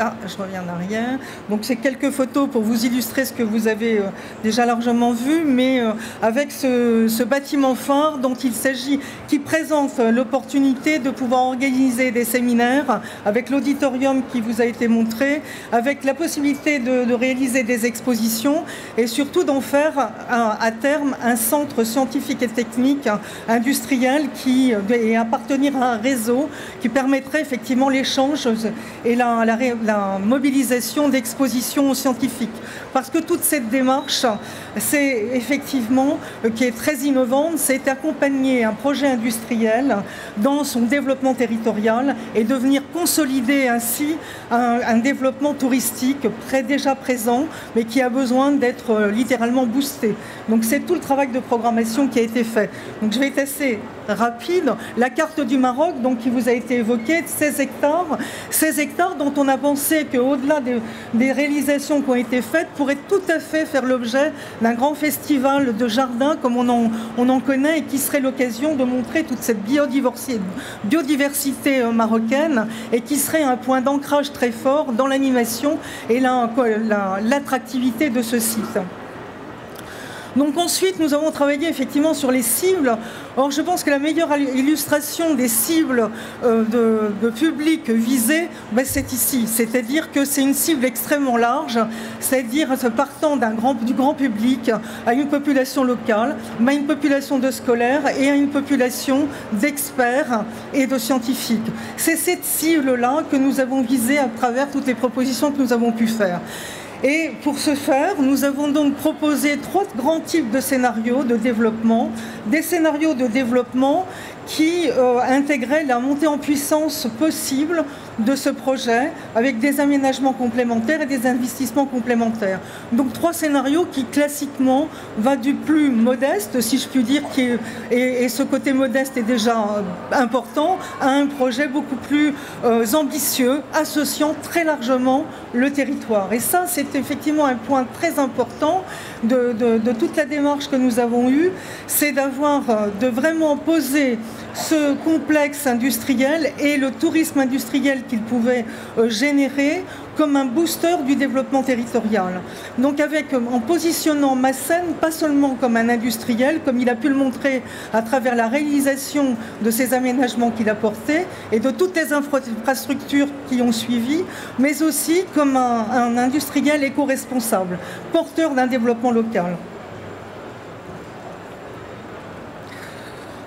Ah, je reviens en arrière. Donc c'est quelques photos pour vous illustrer ce que vous avez euh, déjà largement vu, mais euh, avec ce, bâtiment phare dont il s'agit, qui présente euh, l'opportunité de pouvoir organiser des séminaires avec l'auditorium qui vous a été montré, avec la possibilité de, réaliser des expositions et surtout d'en faire à terme un centre scientifique et technique industriel qui et appartenir à un réseau qui permettrait effectivement l'échange et la, la, la mobilisation d'expositions scientifiques. Parce que toute cette démarche, c'est effectivement, euh, qui est très innovante, c'est accompagner un projet industriel dans son développement territorial et de venir consolider ainsi un, développement touristique déjà présent, mais qui a besoin d'être euh, littéralement boosté. Donc c'est tout le travail de programmation qui a été fait. Donc je vais être assez rapide. La carte du Maroc, donc, qui vous a été évoquée, 16 hectares, 16 hectares dont on a pensé qu'au-delà des, réalisations qui ont été faites, pourraient tout à fait faire l'objet d'un grand festival de jardins comme on en, on en connaît et qui serait l'occasion de montrer toute cette biodiversité, euh, marocaine et qui serait un point d'ancrage très fort dans l'animation et l'attractivité de ce site. Donc ensuite, nous avons travaillé effectivement sur les cibles. Or, je pense que la meilleure illustration des cibles euh, de, public visé, ben, c'est ici. C'est-à-dire que c'est une cible extrêmement large, c'est-à-dire partant grand, du grand public à une population locale, à une population de scolaires et à une population d'experts et de scientifiques. C'est cette cible-là que nous avons visée à travers toutes les propositions que nous avons pu faire. Et pour ce faire, nous avons donc proposé trois grands types de scénarios de développement. Des scénarios de développement qui euh, intégrait la montée en puissance possible de ce projet avec des aménagements complémentaires et des investissements complémentaires. Donc trois scénarios qui classiquement va du plus modeste, si je puis dire, et, ce côté modeste est déjà euh, important, à un projet beaucoup plus euh, ambitieux, associant très largement le territoire. Et ça, c'est effectivement un point très important de, de, toute la démarche que nous avons eue, c'est d'avoir, de vraiment poser ce complexe industriel et le tourisme industriel qu'il pouvait euh, générer comme un booster du développement territorial. Donc euh, en positionnant Massen pas seulement comme un industriel, comme il a pu le montrer à travers la réalisation de ces aménagements qu'il a portés et de toutes les infrastructures qui ont suivi, mais aussi comme un industriel éco-responsable, porteur d'un développement local.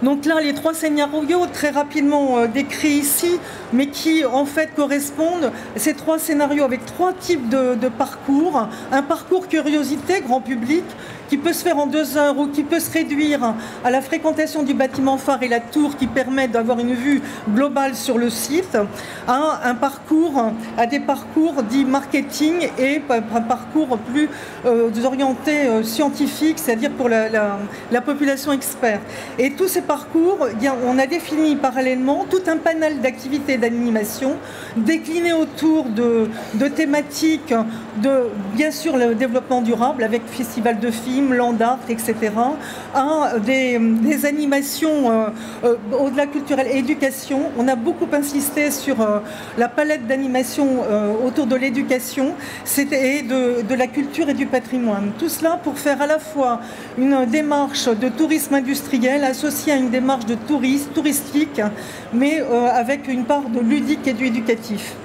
Donc là, les trois scénarios très rapidement euh, décrits ici, mais qui en fait correspondent, ces trois scénarios avec trois types de, parcours. Un parcours curiosité, grand public, qui peut se faire en deux heures ou qui peut se réduire à la fréquentation du bâtiment phare et la tour qui permet d'avoir une vue globale sur le site, à un parcours, à des parcours dits marketing et un parcours plus euh, orienté euh, scientifique, c'est-à-dire pour la, population experte. Et tous ces on a défini parallèlement tout un panel d'activités d'animation déclinées autour de, thématiques de, bien sûr, le développement durable avec festival de films, land art, etc., des, animations euh, euh, au-delà culturel et éducation. On a beaucoup insisté sur euh, la palette d'animation autour de l'éducation et de, de, la culture et du patrimoine. Tout cela pour faire à la fois une démarche de tourisme industriel associée à une démarche de tourisme, touristique, mais avec une part de ludique et du éducatif.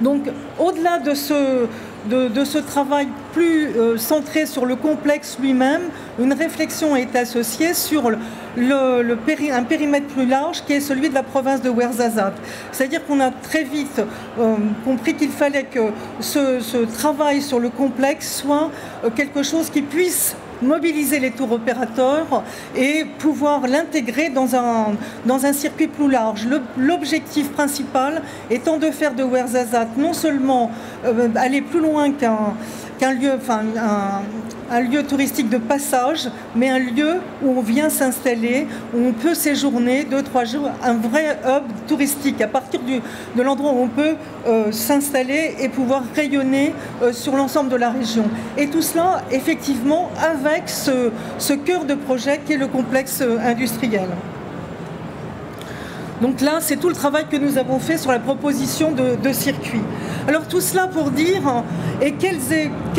Donc, au-delà de ce, de, ce travail plus euh, centré sur le complexe lui-même, une réflexion est associée sur un périmètre plus large qui est celui de la province de Ouarzazate. C'est-à-dire qu'on a très vite euh, compris qu'il fallait que ce, travail sur le complexe soit euh, quelque chose qui puisse mobiliser les tours opérateurs et pouvoir l'intégrer dans un, circuit plus large. L'objectif principal étant de faire de Ouerzazat non seulement euh, aller plus loin qu'un qu'un lieu, enfin, un, lieu touristique de passage, mais un lieu où on vient s'installer, où on peut séjourner deux, trois jours, un vrai hub touristique à partir de l'endroit où on peut euh, s'installer et pouvoir rayonner euh, sur l'ensemble de la région. Et tout cela, effectivement, avec ce, ce cœur de projet qui est le complexe euh, industriel. Donc là, c'est tout le travail que nous avons fait sur la proposition de, de circuit. Alors tout cela pour dire, et quel,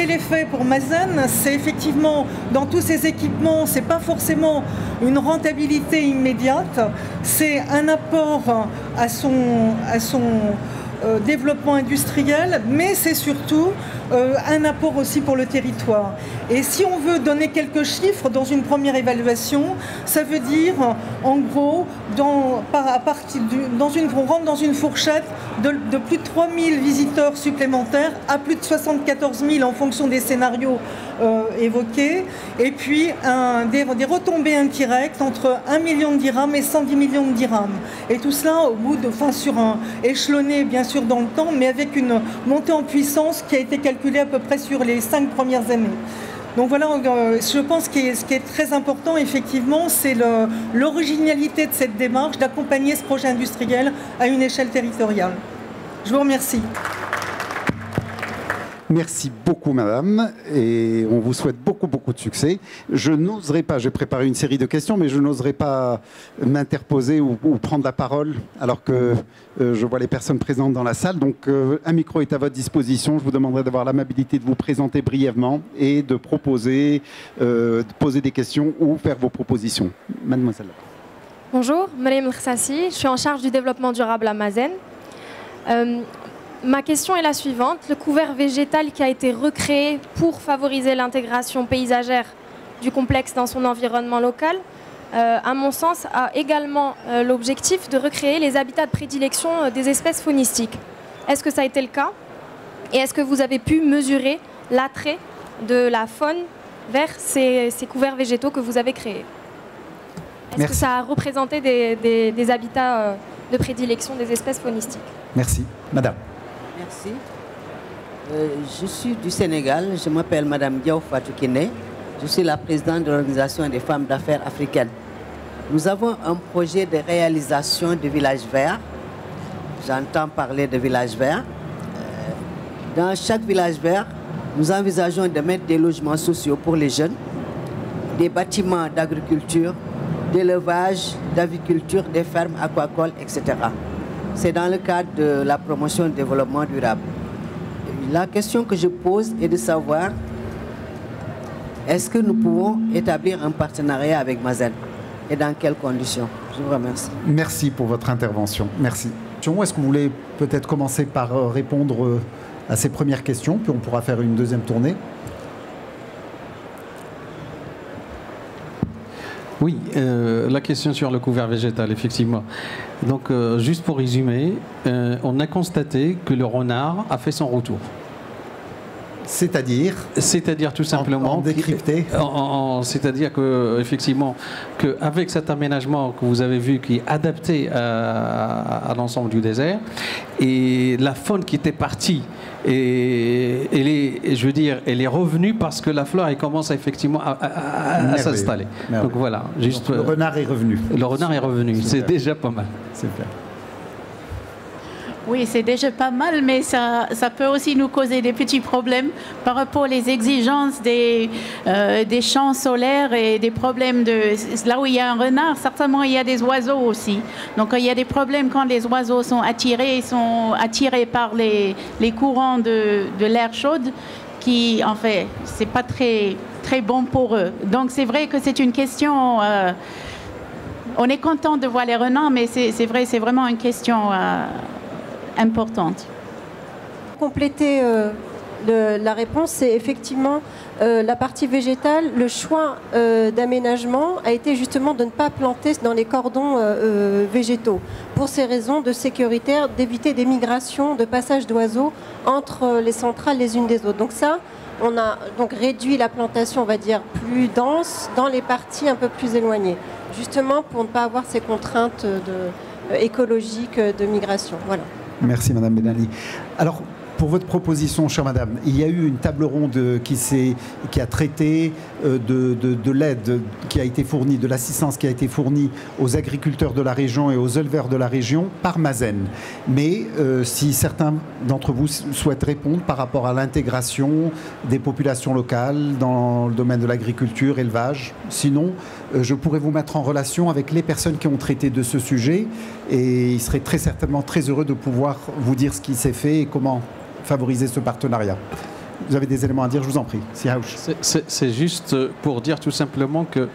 effet pour Mazen C'est effectivement, dans tous ces équipements, ce n'est pas forcément une rentabilité immédiate, c'est un apport à son, à son euh, développement industriel, mais c'est surtout euh, un apport aussi pour le territoire. Et si on veut donner quelques chiffres dans une première évaluation, ça veut dire, en gros, dans, une, on rentre dans une fourchette de, plus de 3000 visiteurs supplémentaires à plus de 74 000 en fonction des scénarios euh, évoqués, et puis un, des, retombées indirectes entre 1 million de dirhams et 110 millions de dirhams. Et tout cela au bout de, enfin, sur un échelonné bien sûr dans le temps, mais avec une montée en puissance qui a été calculée à peu près sur les cinq premières années. Donc voilà, euh, je pense que ce qui est très important, effectivement, c'est l'originalité de cette démarche d'accompagner ce projet industriel à une échelle territoriale. Je vous remercie. Merci beaucoup, madame, et on vous souhaite beaucoup, beaucoup de succès. Je n'oserais pas, j'ai préparé une série de questions, mais je n'oserais pas m'interposer ou, prendre la parole alors que euh, je vois les personnes présentes dans la salle. Donc, euh, un micro est à votre disposition. Je vous demanderai d'avoir l'amabilité de vous présenter brièvement et de proposer, euh, de poser des questions ou faire vos propositions. Mademoiselle. Bonjour, Mariam Khsassi, je suis en charge du développement durable à Mazen. Ma question est la suivante. Le couvert végétal qui a été recréé pour favoriser l'intégration paysagère du complexe dans son environnement local, euh, à mon sens, a également euh, l'objectif de recréer les habitats de prédilection euh, des espèces faunistiques. Est-ce que ça a été le cas? Et est-ce que vous avez pu mesurer l'attrait de la faune vers ces, couverts végétaux que vous avez créés? Est-ce que ça a représenté des habitats de prédilection des espèces faunistiques? Merci. Madame. Merci. Euh, je suis du Sénégal, je m'appelle Madame Diaw Fatou je suis la présidente de l'Organisation des femmes d'affaires africaines. Nous avons un projet de réalisation de villages verts. J'entends parler de villages verts. Euh, dans chaque village vert, nous envisageons de mettre des logements sociaux pour les jeunes, des bâtiments d'agriculture, d'élevage, d'aviculture, des fermes aquacoles, etc c'est dans le cadre de la promotion du développement durable. La question que je pose est de savoir est-ce que nous pouvons établir un partenariat avec Mazen et dans quelles conditions? Je vous remercie. Merci pour votre intervention. Merci. Est-ce que vous voulez peut-être commencer par euh, répondre euh, à ces premières questions, puis on pourra faire une deuxième tournée? Oui, euh, la question sur le couvert végétal, effectivement. Donc, euh, juste pour résumer, euh, on a constaté que le renard a fait son retour. C'est-à-dire C'est-à-dire tout simplement. En, décrypté C'est-à-dire que effectivement, qu'avec cet aménagement que vous avez vu qui est adapté à, l'ensemble du désert, et la faune qui était partie, et elle est, je veux dire, elle est revenue parce que la flore elle commence effectivement à, s'installer. Donc voilà, juste. le renard est revenu. Le renard est revenu, c'est déjà pas mal. Super. Oui, c'est déjà pas mal, mais ça, ça, peut aussi nous causer des petits problèmes par rapport aux exigences des, euh, des champs solaires et des problèmes de... Là où il y a un renard, certainement il y a des oiseaux aussi. Donc il y a des problèmes quand les oiseaux sont attirés, sont attirés par les, les courants de, de l'air chaude qui, en fait, c'est pas très, très bon pour eux. Donc c'est vrai que c'est une question... Euh, on est content de voir les renards, mais c'est vrai, c'est vraiment une question... Euh, importante. Compléter euh, la réponse, c'est effectivement euh, la partie végétale. Le choix euh, d'aménagement a été justement de ne pas planter dans les cordons végétaux, pour ces raisons de sécuritaire, d'éviter des migrations, de passage d'oiseaux entre les centrales les unes des autres. Donc ça, on a donc réduit la plantation, on va dire, plus dense dans les parties un peu plus éloignées, justement pour ne pas avoir ces contraintes écologiques de migration. Voilà. Merci Madame Benali. Alors, pour votre proposition, chère madame, il y a eu une table ronde qui, qui a traité euh, de, l'aide qui a été fournie, de l'assistance qui a été fournie aux agriculteurs de la région et aux éleveurs de la région par Mazen. Mais euh, si certains d'entre vous souhaitent répondre par rapport à l'intégration des populations locales dans le domaine de l'agriculture, élevage, sinon, je pourrais vous mettre en relation avec les personnes qui ont traité de ce sujet et ils seraient très certainement très heureux de pouvoir vous dire ce qui s'est fait et comment favoriser ce partenariat. Vous avez des éléments à dire, je vous en prie. C'est juste pour dire tout simplement que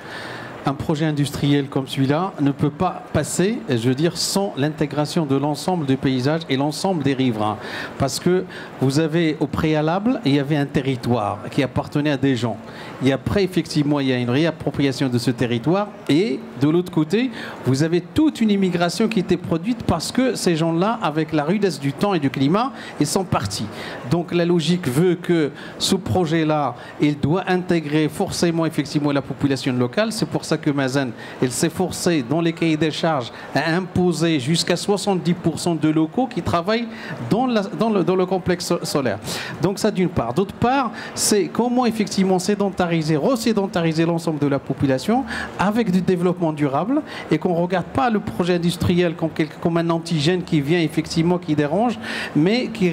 un projet industriel comme celui-là ne peut pas passer, je veux dire, sans l'intégration de l'ensemble du paysage et l'ensemble des riverains. Parce que vous avez au préalable, il y avait un territoire qui appartenait à des gens. Et après, effectivement, il y a une réappropriation de ce territoire. Et de l'autre côté, vous avez toute une immigration qui était produite parce que ces gens-là, avec la rudesse du temps et du climat, ils sont partis. Donc la logique veut que ce projet-là, il doit intégrer forcément, effectivement, la population locale. C'est pour ça que Mazen il s'est forcé dans les cahiers des charges à imposer jusqu'à 70% de locaux qui travaillent dans, le, complexe solaire. Donc ça d'une part. D'autre part, c'est comment effectivement sédentariser, resédentariser l'ensemble de la population avec du développement durable et qu'on ne regarde pas le projet industriel comme, comme un antigène qui vient effectivement, qui dérange, mais qui,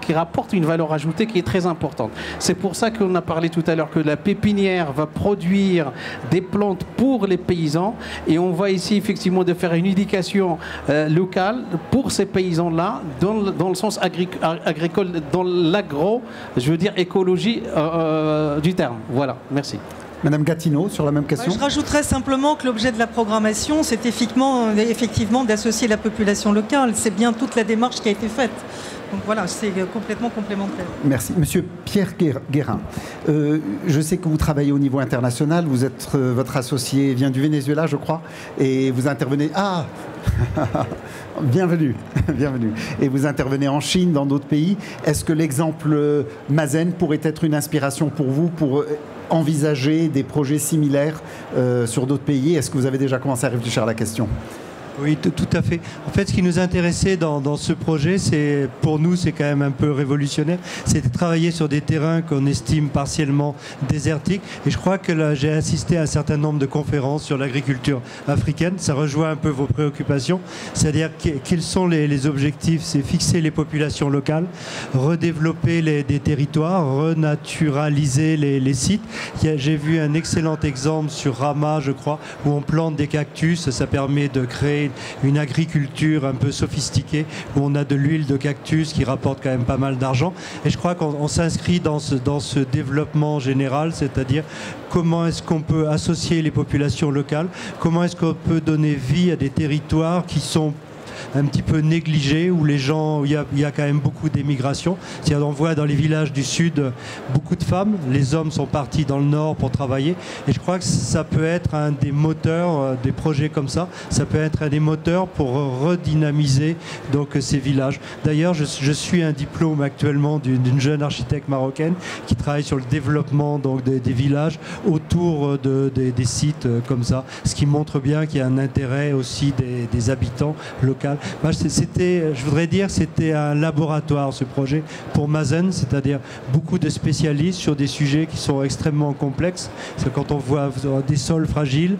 qui rapporte une valeur ajoutée qui est très importante. C'est pour ça qu'on a parlé tout à l'heure que la pépinière va produire des plantes pour les paysans. Et on va ici effectivement de faire une éducation euh, locale pour ces paysans-là, dans, dans, le sens agricole, dans l'agro, je veux dire écologie euh, euh, du terme. Voilà, merci. Madame Gatineau, sur la même question. je rajouterais simplement que l'objet de la programmation, c'est effectivement, effectivement d'associer la population locale. C'est bien toute la démarche qui a été faite. Donc voilà, c'est complètement complémentaire. Merci. Monsieur Pierre Guérin, euh, je sais que vous travaillez au niveau international. Vous êtes, euh, votre associé vient du Venezuela, je crois, et vous intervenez. Ah Bienvenue, bienvenue. Et vous intervenez en Chine, dans d'autres pays. Est-ce que l'exemple euh, Mazen pourrait être une inspiration pour vous pour envisager des projets similaires sur d'autres pays? Est-ce que vous avez déjà commencé à réfléchir à la question? Oui, tout à fait. En fait, ce qui nous intéressait dans, ce projet, c'est pour nous, c'est quand même un peu révolutionnaire, c'est de travailler sur des terrains qu'on estime partiellement désertiques. Et je crois que j'ai assisté à un certain nombre de conférences sur l'agriculture africaine. Ça rejoint un peu vos préoccupations. C'est-à-dire quels sont les, objectifs? C'est fixer les populations locales, redévelopper des territoires, renaturaliser les, les sites. J'ai vu un excellent exemple sur Rama, je crois, où on plante des cactus. Ça permet de créer une agriculture un peu sophistiquée où on a de l'huile de cactus qui rapporte quand même pas mal d'argent. Et je crois qu'on s'inscrit dans ce, dans ce développement général, c'est-à-dire comment est-ce qu'on peut associer les populations locales, comment est-ce qu'on peut donner vie à des territoires qui sont un petit peu négligé, où les gens, il y a, quand même beaucoup d'émigration. On voit dans les villages du sud beaucoup de femmes, les hommes sont partis dans le nord pour travailler. Et je crois que ça peut être un des moteurs, euh, des projets comme ça, ça peut être un des moteurs pour redynamiser donc, ces villages. D'ailleurs, je, suis un diplôme actuellement d'une jeune architecte marocaine qui travaille sur le développement donc, des, villages autour de, des sites euh, comme ça, ce qui montre bien qu'il y a un intérêt aussi des, des habitants locaux c'était, je voudrais dire, c'était un laboratoire ce projet pour Mazen, c'est-à-dire beaucoup de spécialistes sur des sujets qui sont extrêmement complexes. C'est quand on voit des sols fragiles,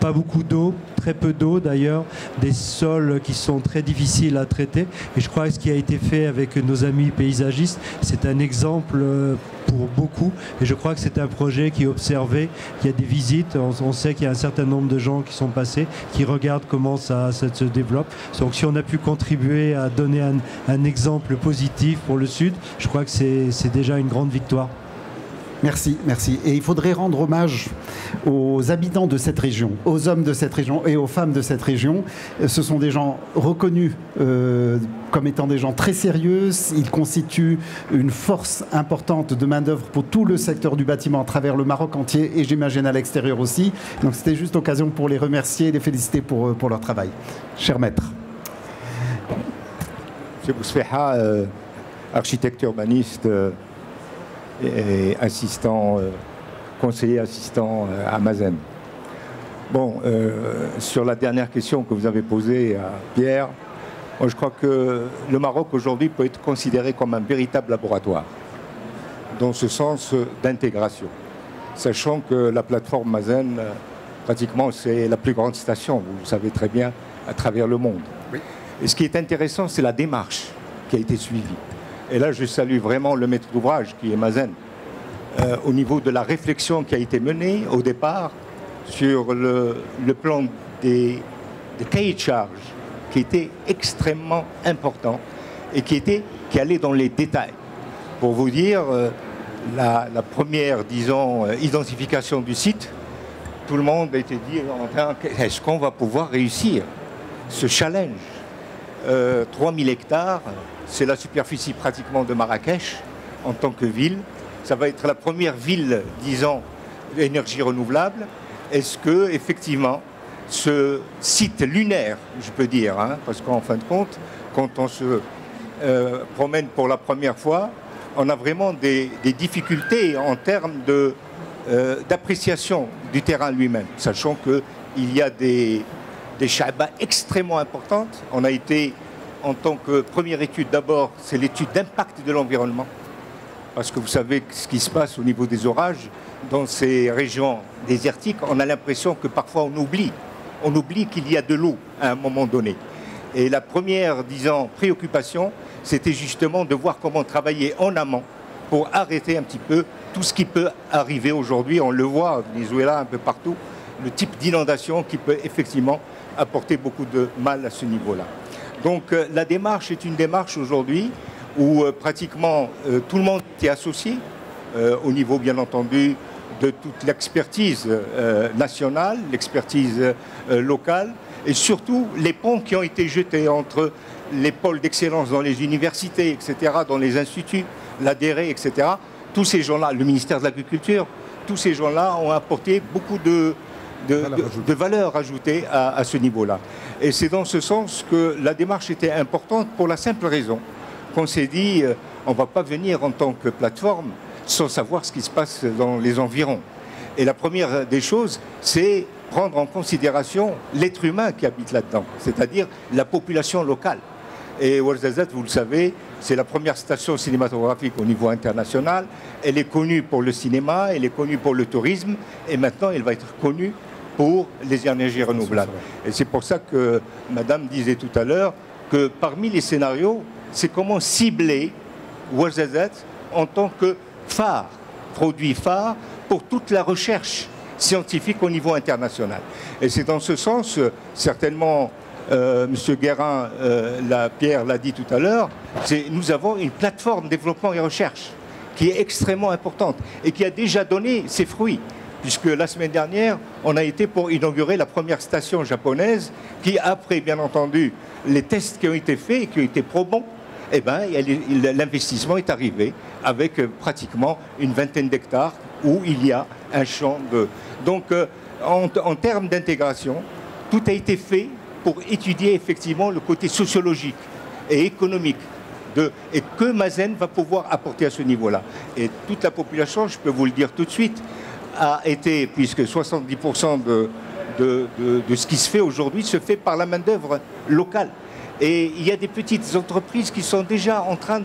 pas beaucoup d'eau, très peu d'eau d'ailleurs, des sols qui sont très difficiles à traiter. Et je crois que ce qui a été fait avec nos amis paysagistes, c'est un exemple euh, pour beaucoup. Et je crois que c'est un projet qui est observé, qui a des visites. On, sait qu'il y a un certain nombre de gens qui sont passés, qui regardent comment ça, se développe. Donc si on a pu contribuer à donner un, exemple positif pour le Sud, je crois que c'est déjà une grande victoire. Merci, merci. Et il faudrait rendre hommage aux habitants de cette région, aux hommes de cette région et aux femmes de cette région. Ce sont des gens reconnus euh, comme étant des gens très sérieux. Ils constituent une force importante de main-d'œuvre pour tout le secteur du bâtiment à travers le Maroc entier et j'imagine à l'extérieur aussi. Donc c'était juste l'occasion pour les remercier et les féliciter pour, pour leur travail. Cher maître. Monsieur Bousfeha, euh, architecte urbaniste. Euh, et assistant, euh, conseiller assistant euh, à Mazen. Bon, euh, sur la dernière question que vous avez posée à Pierre, je crois que le Maroc aujourd'hui peut être considéré comme un véritable laboratoire, dans ce sens d'intégration, sachant que la plateforme Mazen, pratiquement, c'est la plus grande station, vous le savez très bien, à travers le monde. Et ce qui est intéressant, c'est la démarche qui a été suivie. Et là, je salue vraiment le maître d'ouvrage qui est Mazen, euh, au niveau de la réflexion qui a été menée au départ sur le, plan des, cahiers de charges, qui était extrêmement important et qui, était, qui allait dans les détails. Pour vous dire, euh, la, première, disons, euh, identification du site, tout le monde a été dit est-ce qu'on va pouvoir réussir ce challenge 3000 hectares, c'est la superficie pratiquement de Marrakech en tant que ville. Ça va être la première ville, disons, d'énergie renouvelable. Est-ce que, effectivement, ce site lunaire, je peux dire, hein, parce qu'en fin de compte, quand on se euh, promène pour la première fois, on a vraiment des, difficultés en termes euh, d'appréciation du terrain lui-même, sachant qu'il y a des, des extrêmement importantes. On a été en tant que première étude, d'abord, c'est l'étude d'impact de l'environnement. Parce que vous savez ce qui se passe au niveau des orages dans ces régions désertiques, on a l'impression que parfois on oublie. On oublie qu'il y a de l'eau à un moment donné. Et la première, disons, préoccupation, c'était justement de voir comment travailler en amont pour arrêter un petit peu tout ce qui peut arriver aujourd'hui. On le voit, au Venezuela, un peu partout, le type d'inondation qui peut effectivement apporter beaucoup de mal à ce niveau-là. Donc euh, la démarche est une démarche aujourd'hui où euh, pratiquement euh, tout le monde est associé, au niveau bien entendu de toute l'expertise nationale, l'expertise locale, et surtout les ponts qui ont été jetés entre les pôles d'excellence dans les universités, etc., dans les instituts, l'ADR, etc. Tous ces gens-là, le ministère de l'Agriculture, tous ces gens-là ont apporté beaucoup de, de, valeur ajoutée à, ce niveau-là. Et c'est dans ce sens que la démarche était importante pour la simple raison qu'on s'est dit, euh, on ne va pas venir en tant que plateforme sans savoir ce qui se passe dans les environs. Et la première des choses, c'est prendre en considération l'être humain qui habite là-dedans, c'est-à-dire la population locale. Et Ouarzazate, vous le savez, c'est la première station cinématographique au niveau international. Elle est connue pour le cinéma, elle est connue pour le tourisme, et maintenant elle va être connue pour les énergies renouvelables. Et c'est pour ça que Madame disait tout à l'heure que parmi les scénarios, c'est comment cibler Ouarzazate en tant que phare, produit phare pour toute la recherche scientifique au niveau international. Et c'est dans ce sens, certainement, euh, M. Guérin, euh, la, Pierre l'a dit tout à l'heure, nous avons une plateforme développement et recherche qui est extrêmement importante et qui a déjà donné ses fruits puisque la semaine dernière, on a été pour inaugurer la première station japonaise qui, après bien entendu les tests qui ont été faits et qui ont été probants, eh ben, l'investissement est arrivé avec euh, pratiquement une vingtaine d'hectares où il y a un champ de... Donc, euh, en, en termes d'intégration, tout a été fait pour étudier effectivement le côté sociologique et économique de, et que Mazen va pouvoir apporter à ce niveau-là. Et toute la population, je peux vous le dire tout de suite, a été, puisque 70% de, de, de, ce qui se fait aujourd'hui se fait par la main-d'œuvre locale. Et il y a des petites entreprises qui sont déjà en train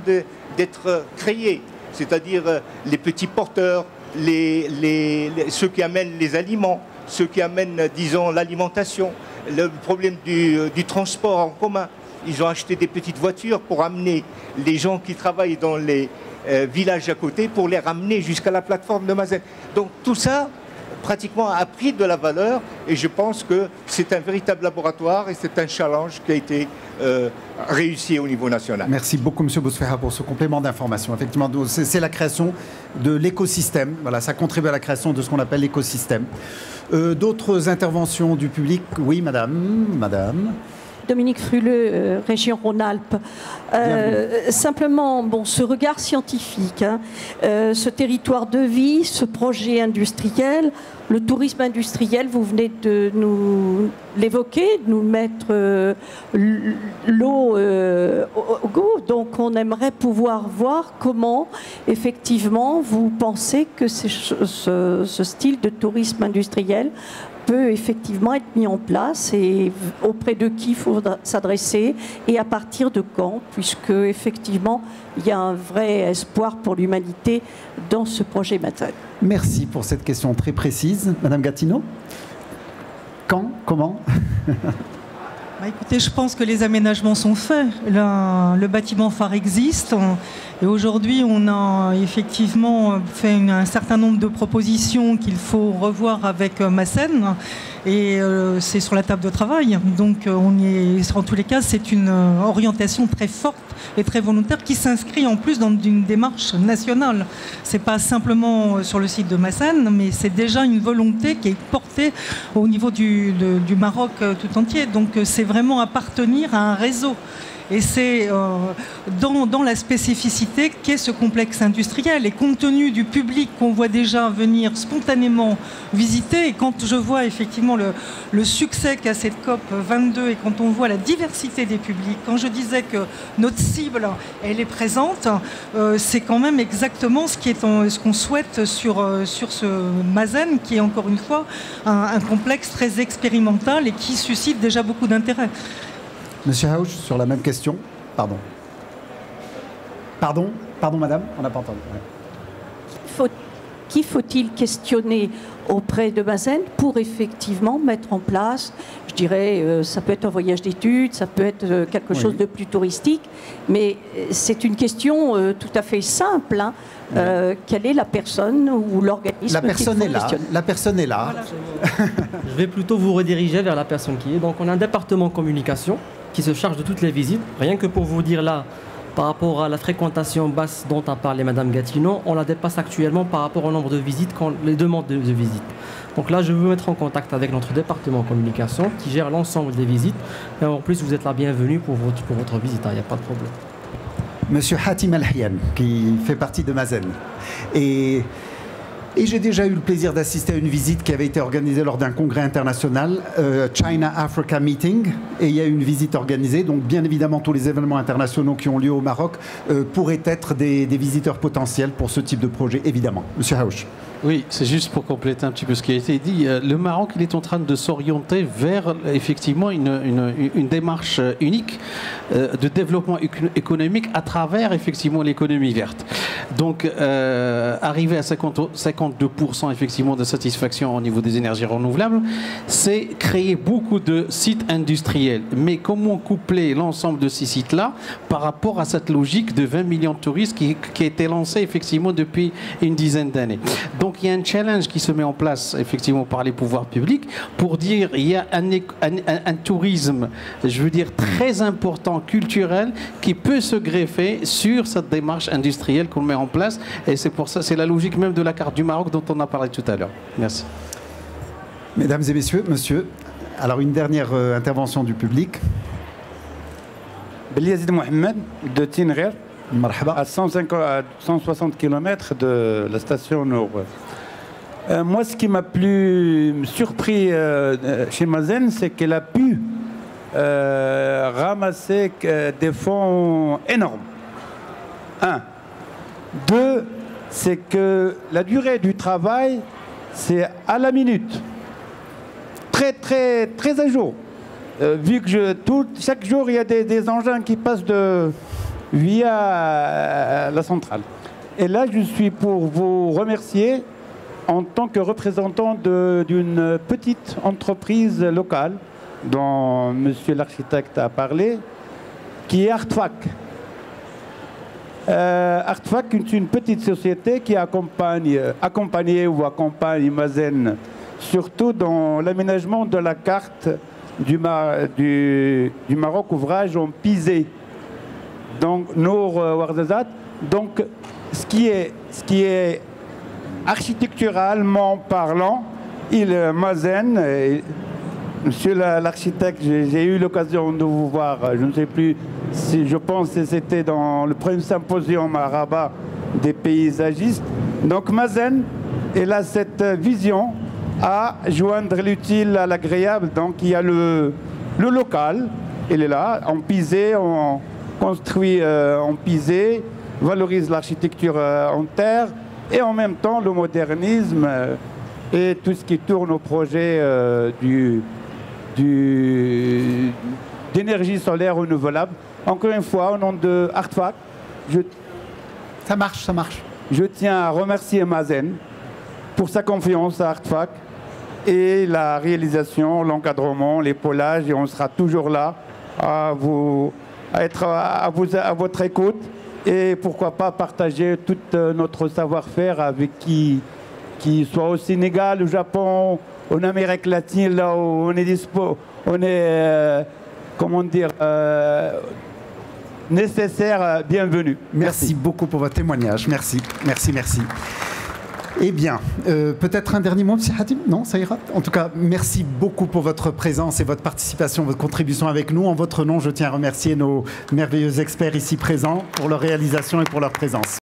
d'être créées, c'est-à-dire euh, les petits porteurs, les, les, ceux qui amènent les aliments, ceux qui amènent, disons, l'alimentation, le problème du, euh, du, transport en commun. Ils ont acheté des petites voitures pour amener les gens qui travaillent dans les, euh, villages à côté pour les ramener jusqu'à la plateforme de Mazen. Donc tout ça pratiquement a pris de la valeur et je pense que c'est un véritable laboratoire et c'est un challenge qui a été euh, réussi au niveau national. Merci beaucoup, M. Bousfera, pour ce complément d'information. Effectivement, c'est la création de l'écosystème. Voilà, ça contribue à la création de ce qu'on appelle l'écosystème. Euh, d'autres interventions du public? Oui, madame. Madame. Dominique Fruleux, euh, région Rhône-Alpes. Euh, simplement, bon, ce regard scientifique, hein, euh, ce territoire de vie, ce projet industriel, le tourisme industriel, vous venez de nous l'évoquer, de nous mettre l'eau au goût. Donc, on aimerait pouvoir voir comment, effectivement, vous pensez que ce style de tourisme industriel effectivement être mis en place et auprès de qui il faut s'adresser et à partir de quand, puisque effectivement il y a un vrai espoir pour l'humanité dans ce projet Matin. Merci pour cette question très précise. Madame Gatineau? Quand? Comment? bah, Écoutez, je pense que les aménagements sont faits. le bâtiment phare existe. Et aujourd'hui, on a effectivement fait un certain nombre de propositions qu'il faut revoir avec euh, Massen. Et euh, c'est sur la table de travail. Donc, euh, on est, en tous les cas, c'est une orientation très forte et très volontaire qui s'inscrit en plus dans une démarche nationale. C'est pas simplement sur le site de Massen, mais c'est déjà une volonté qui est portée au niveau du, du Maroc tout entier. Donc, c'est vraiment appartenir à un réseau. Et c'est euh, dans, la spécificité qu'est ce complexe industriel. Et compte tenu du public qu'on voit déjà venir spontanément visiter, et quand je vois effectivement le, succès qu'a cette COP 22 et quand on voit la diversité des publics, quand je disais que notre cible, elle est présente, euh, c'est quand même exactement ce qu'on souhaite sur, euh, sur ce Mazen, qui est encore une fois un complexe très expérimental et qui suscite déjà beaucoup d'intérêt. Monsieur Hausch, sur la même question. Pardon. Pardon Pardon, madame On n'a pas entendu. qui faut-il questionner auprès de Bazen pour effectivement mettre en place, je dirais, euh, ça peut être un voyage d'études, ça peut être euh, quelque chose de plus touristique, mais euh, c'est une question tout à fait simple. Hein. quelle est la personne ou l'organisme La personne est là. La personne est là. je vais plutôt vous rediriger vers la personne qui est. Donc, on a un département communication qui se charge de toutes les visites. Rien que pour vous dire là, par rapport à la fréquentation basse dont a parlé Madame Gatineau, on la dépasse actuellement par rapport au nombre de visites, les demandes de, visites. Donc là, je veux mettre en contact avec notre département communication qui gère l'ensemble des visites. Et en plus, vous êtes la bienvenue pour votre, pour votre visite, il n'y a pas de problème. Monsieur Hatim al qui fait partie de Mazen. Et et j'ai déjà eu le plaisir d'assister à une visite qui avait été organisée lors d'un congrès international, euh, China Africa Meeting. Et il y a eu une visite organisée. Donc, bien évidemment, tous les événements internationaux qui ont lieu au Maroc euh, pourraient être des, visiteurs potentiels pour ce type de projet, évidemment. Monsieur Hausch. Oui, c'est juste pour compléter un petit peu ce qui a été dit. Euh, le Maroc, est en train de s'orienter vers effectivement une, démarche unique de développement économique à travers effectivement l'économie verte. Donc, arriver à 50, 50 52% effectivement de satisfaction au niveau des énergies renouvelables, c'est créer beaucoup de sites industriels. Mais comment coupler l'ensemble de ces sites-là par rapport à cette logique de 20 millions de touristes qui, a été lancée effectivement depuis une dizaine d'années? Il y a un challenge qui se met en place effectivement par les pouvoirs publics pour dire il y a un, un tourisme, je veux dire, très important, culturel, qui peut se greffer sur cette démarche industrielle qu'on met en place. Et c'est pour ça, c'est la logique même de la carte du Maroc dont on a parlé tout à l'heure. Merci. Mesdames et messieurs, monsieur, alors une dernière euh, intervention du public. Beliazid Mohamed de Tinrer, à 160 km de la station Nord. Euh, moi, ce qui m'a plus surpris euh, chez Mazen, c'est qu'elle a pu ramasser des fonds énormes. Un. Deux, c'est que la durée du travail, c'est à la minute. Très, très, très à jour. Euh, vu que je, chaque jour, il y a des, engins qui passent de, via euh, la centrale. Et là, je suis pour vous remercier en tant que représentant d'une petite entreprise locale dont monsieur l'architecte a parlé, qui est Artfac. Euh, Artfac est une petite société qui accompagne, ou accompagne Mazen surtout dans l'aménagement de la carte du, du, du Maroc ouvrage en pisé. Donc, Nour Wardazat. Donc, ce qui est, ce qui est architecturalement parlant, il Mazen, monsieur l'architecte, j'ai eu l'occasion de vous voir, je ne sais plus si je pense que c'était dans le premier symposium à Rabat des paysagistes. Donc Mazen, il a cette vision à joindre l'utile à l'agréable. Donc il y a le, le local, il est là, en pisé, on construit euh, en pisé, valorise l'architecture euh, en terre et en même temps le modernisme euh, et tout ce qui tourne au projet du, d'énergie solaire renouvelable. Encore une fois, au nom de Artfac, je, ça marche, ça marche. Je tiens à remercier Mazen pour sa confiance à Artfac et la réalisation, l'encadrement, l'épaulage, et on sera toujours là à vous à être à, vous, à votre écoute et pourquoi pas partager tout euh, notre savoir-faire avec qui, qui soit au Sénégal, au Japon, en Amérique latine, là où on est dispo, on est, euh, comment dire, euh, nécessaire, bienvenue. Merci. beaucoup pour votre témoignage. Merci, merci, merci. Eh bien, euh, peut-être un dernier mot, M. Hatim? Non, ça ira? En tout cas, merci beaucoup pour votre présence et votre participation, votre contribution avec nous. En votre nom, je tiens à remercier nos merveilleux experts ici présents pour leur réalisation et pour leur présence.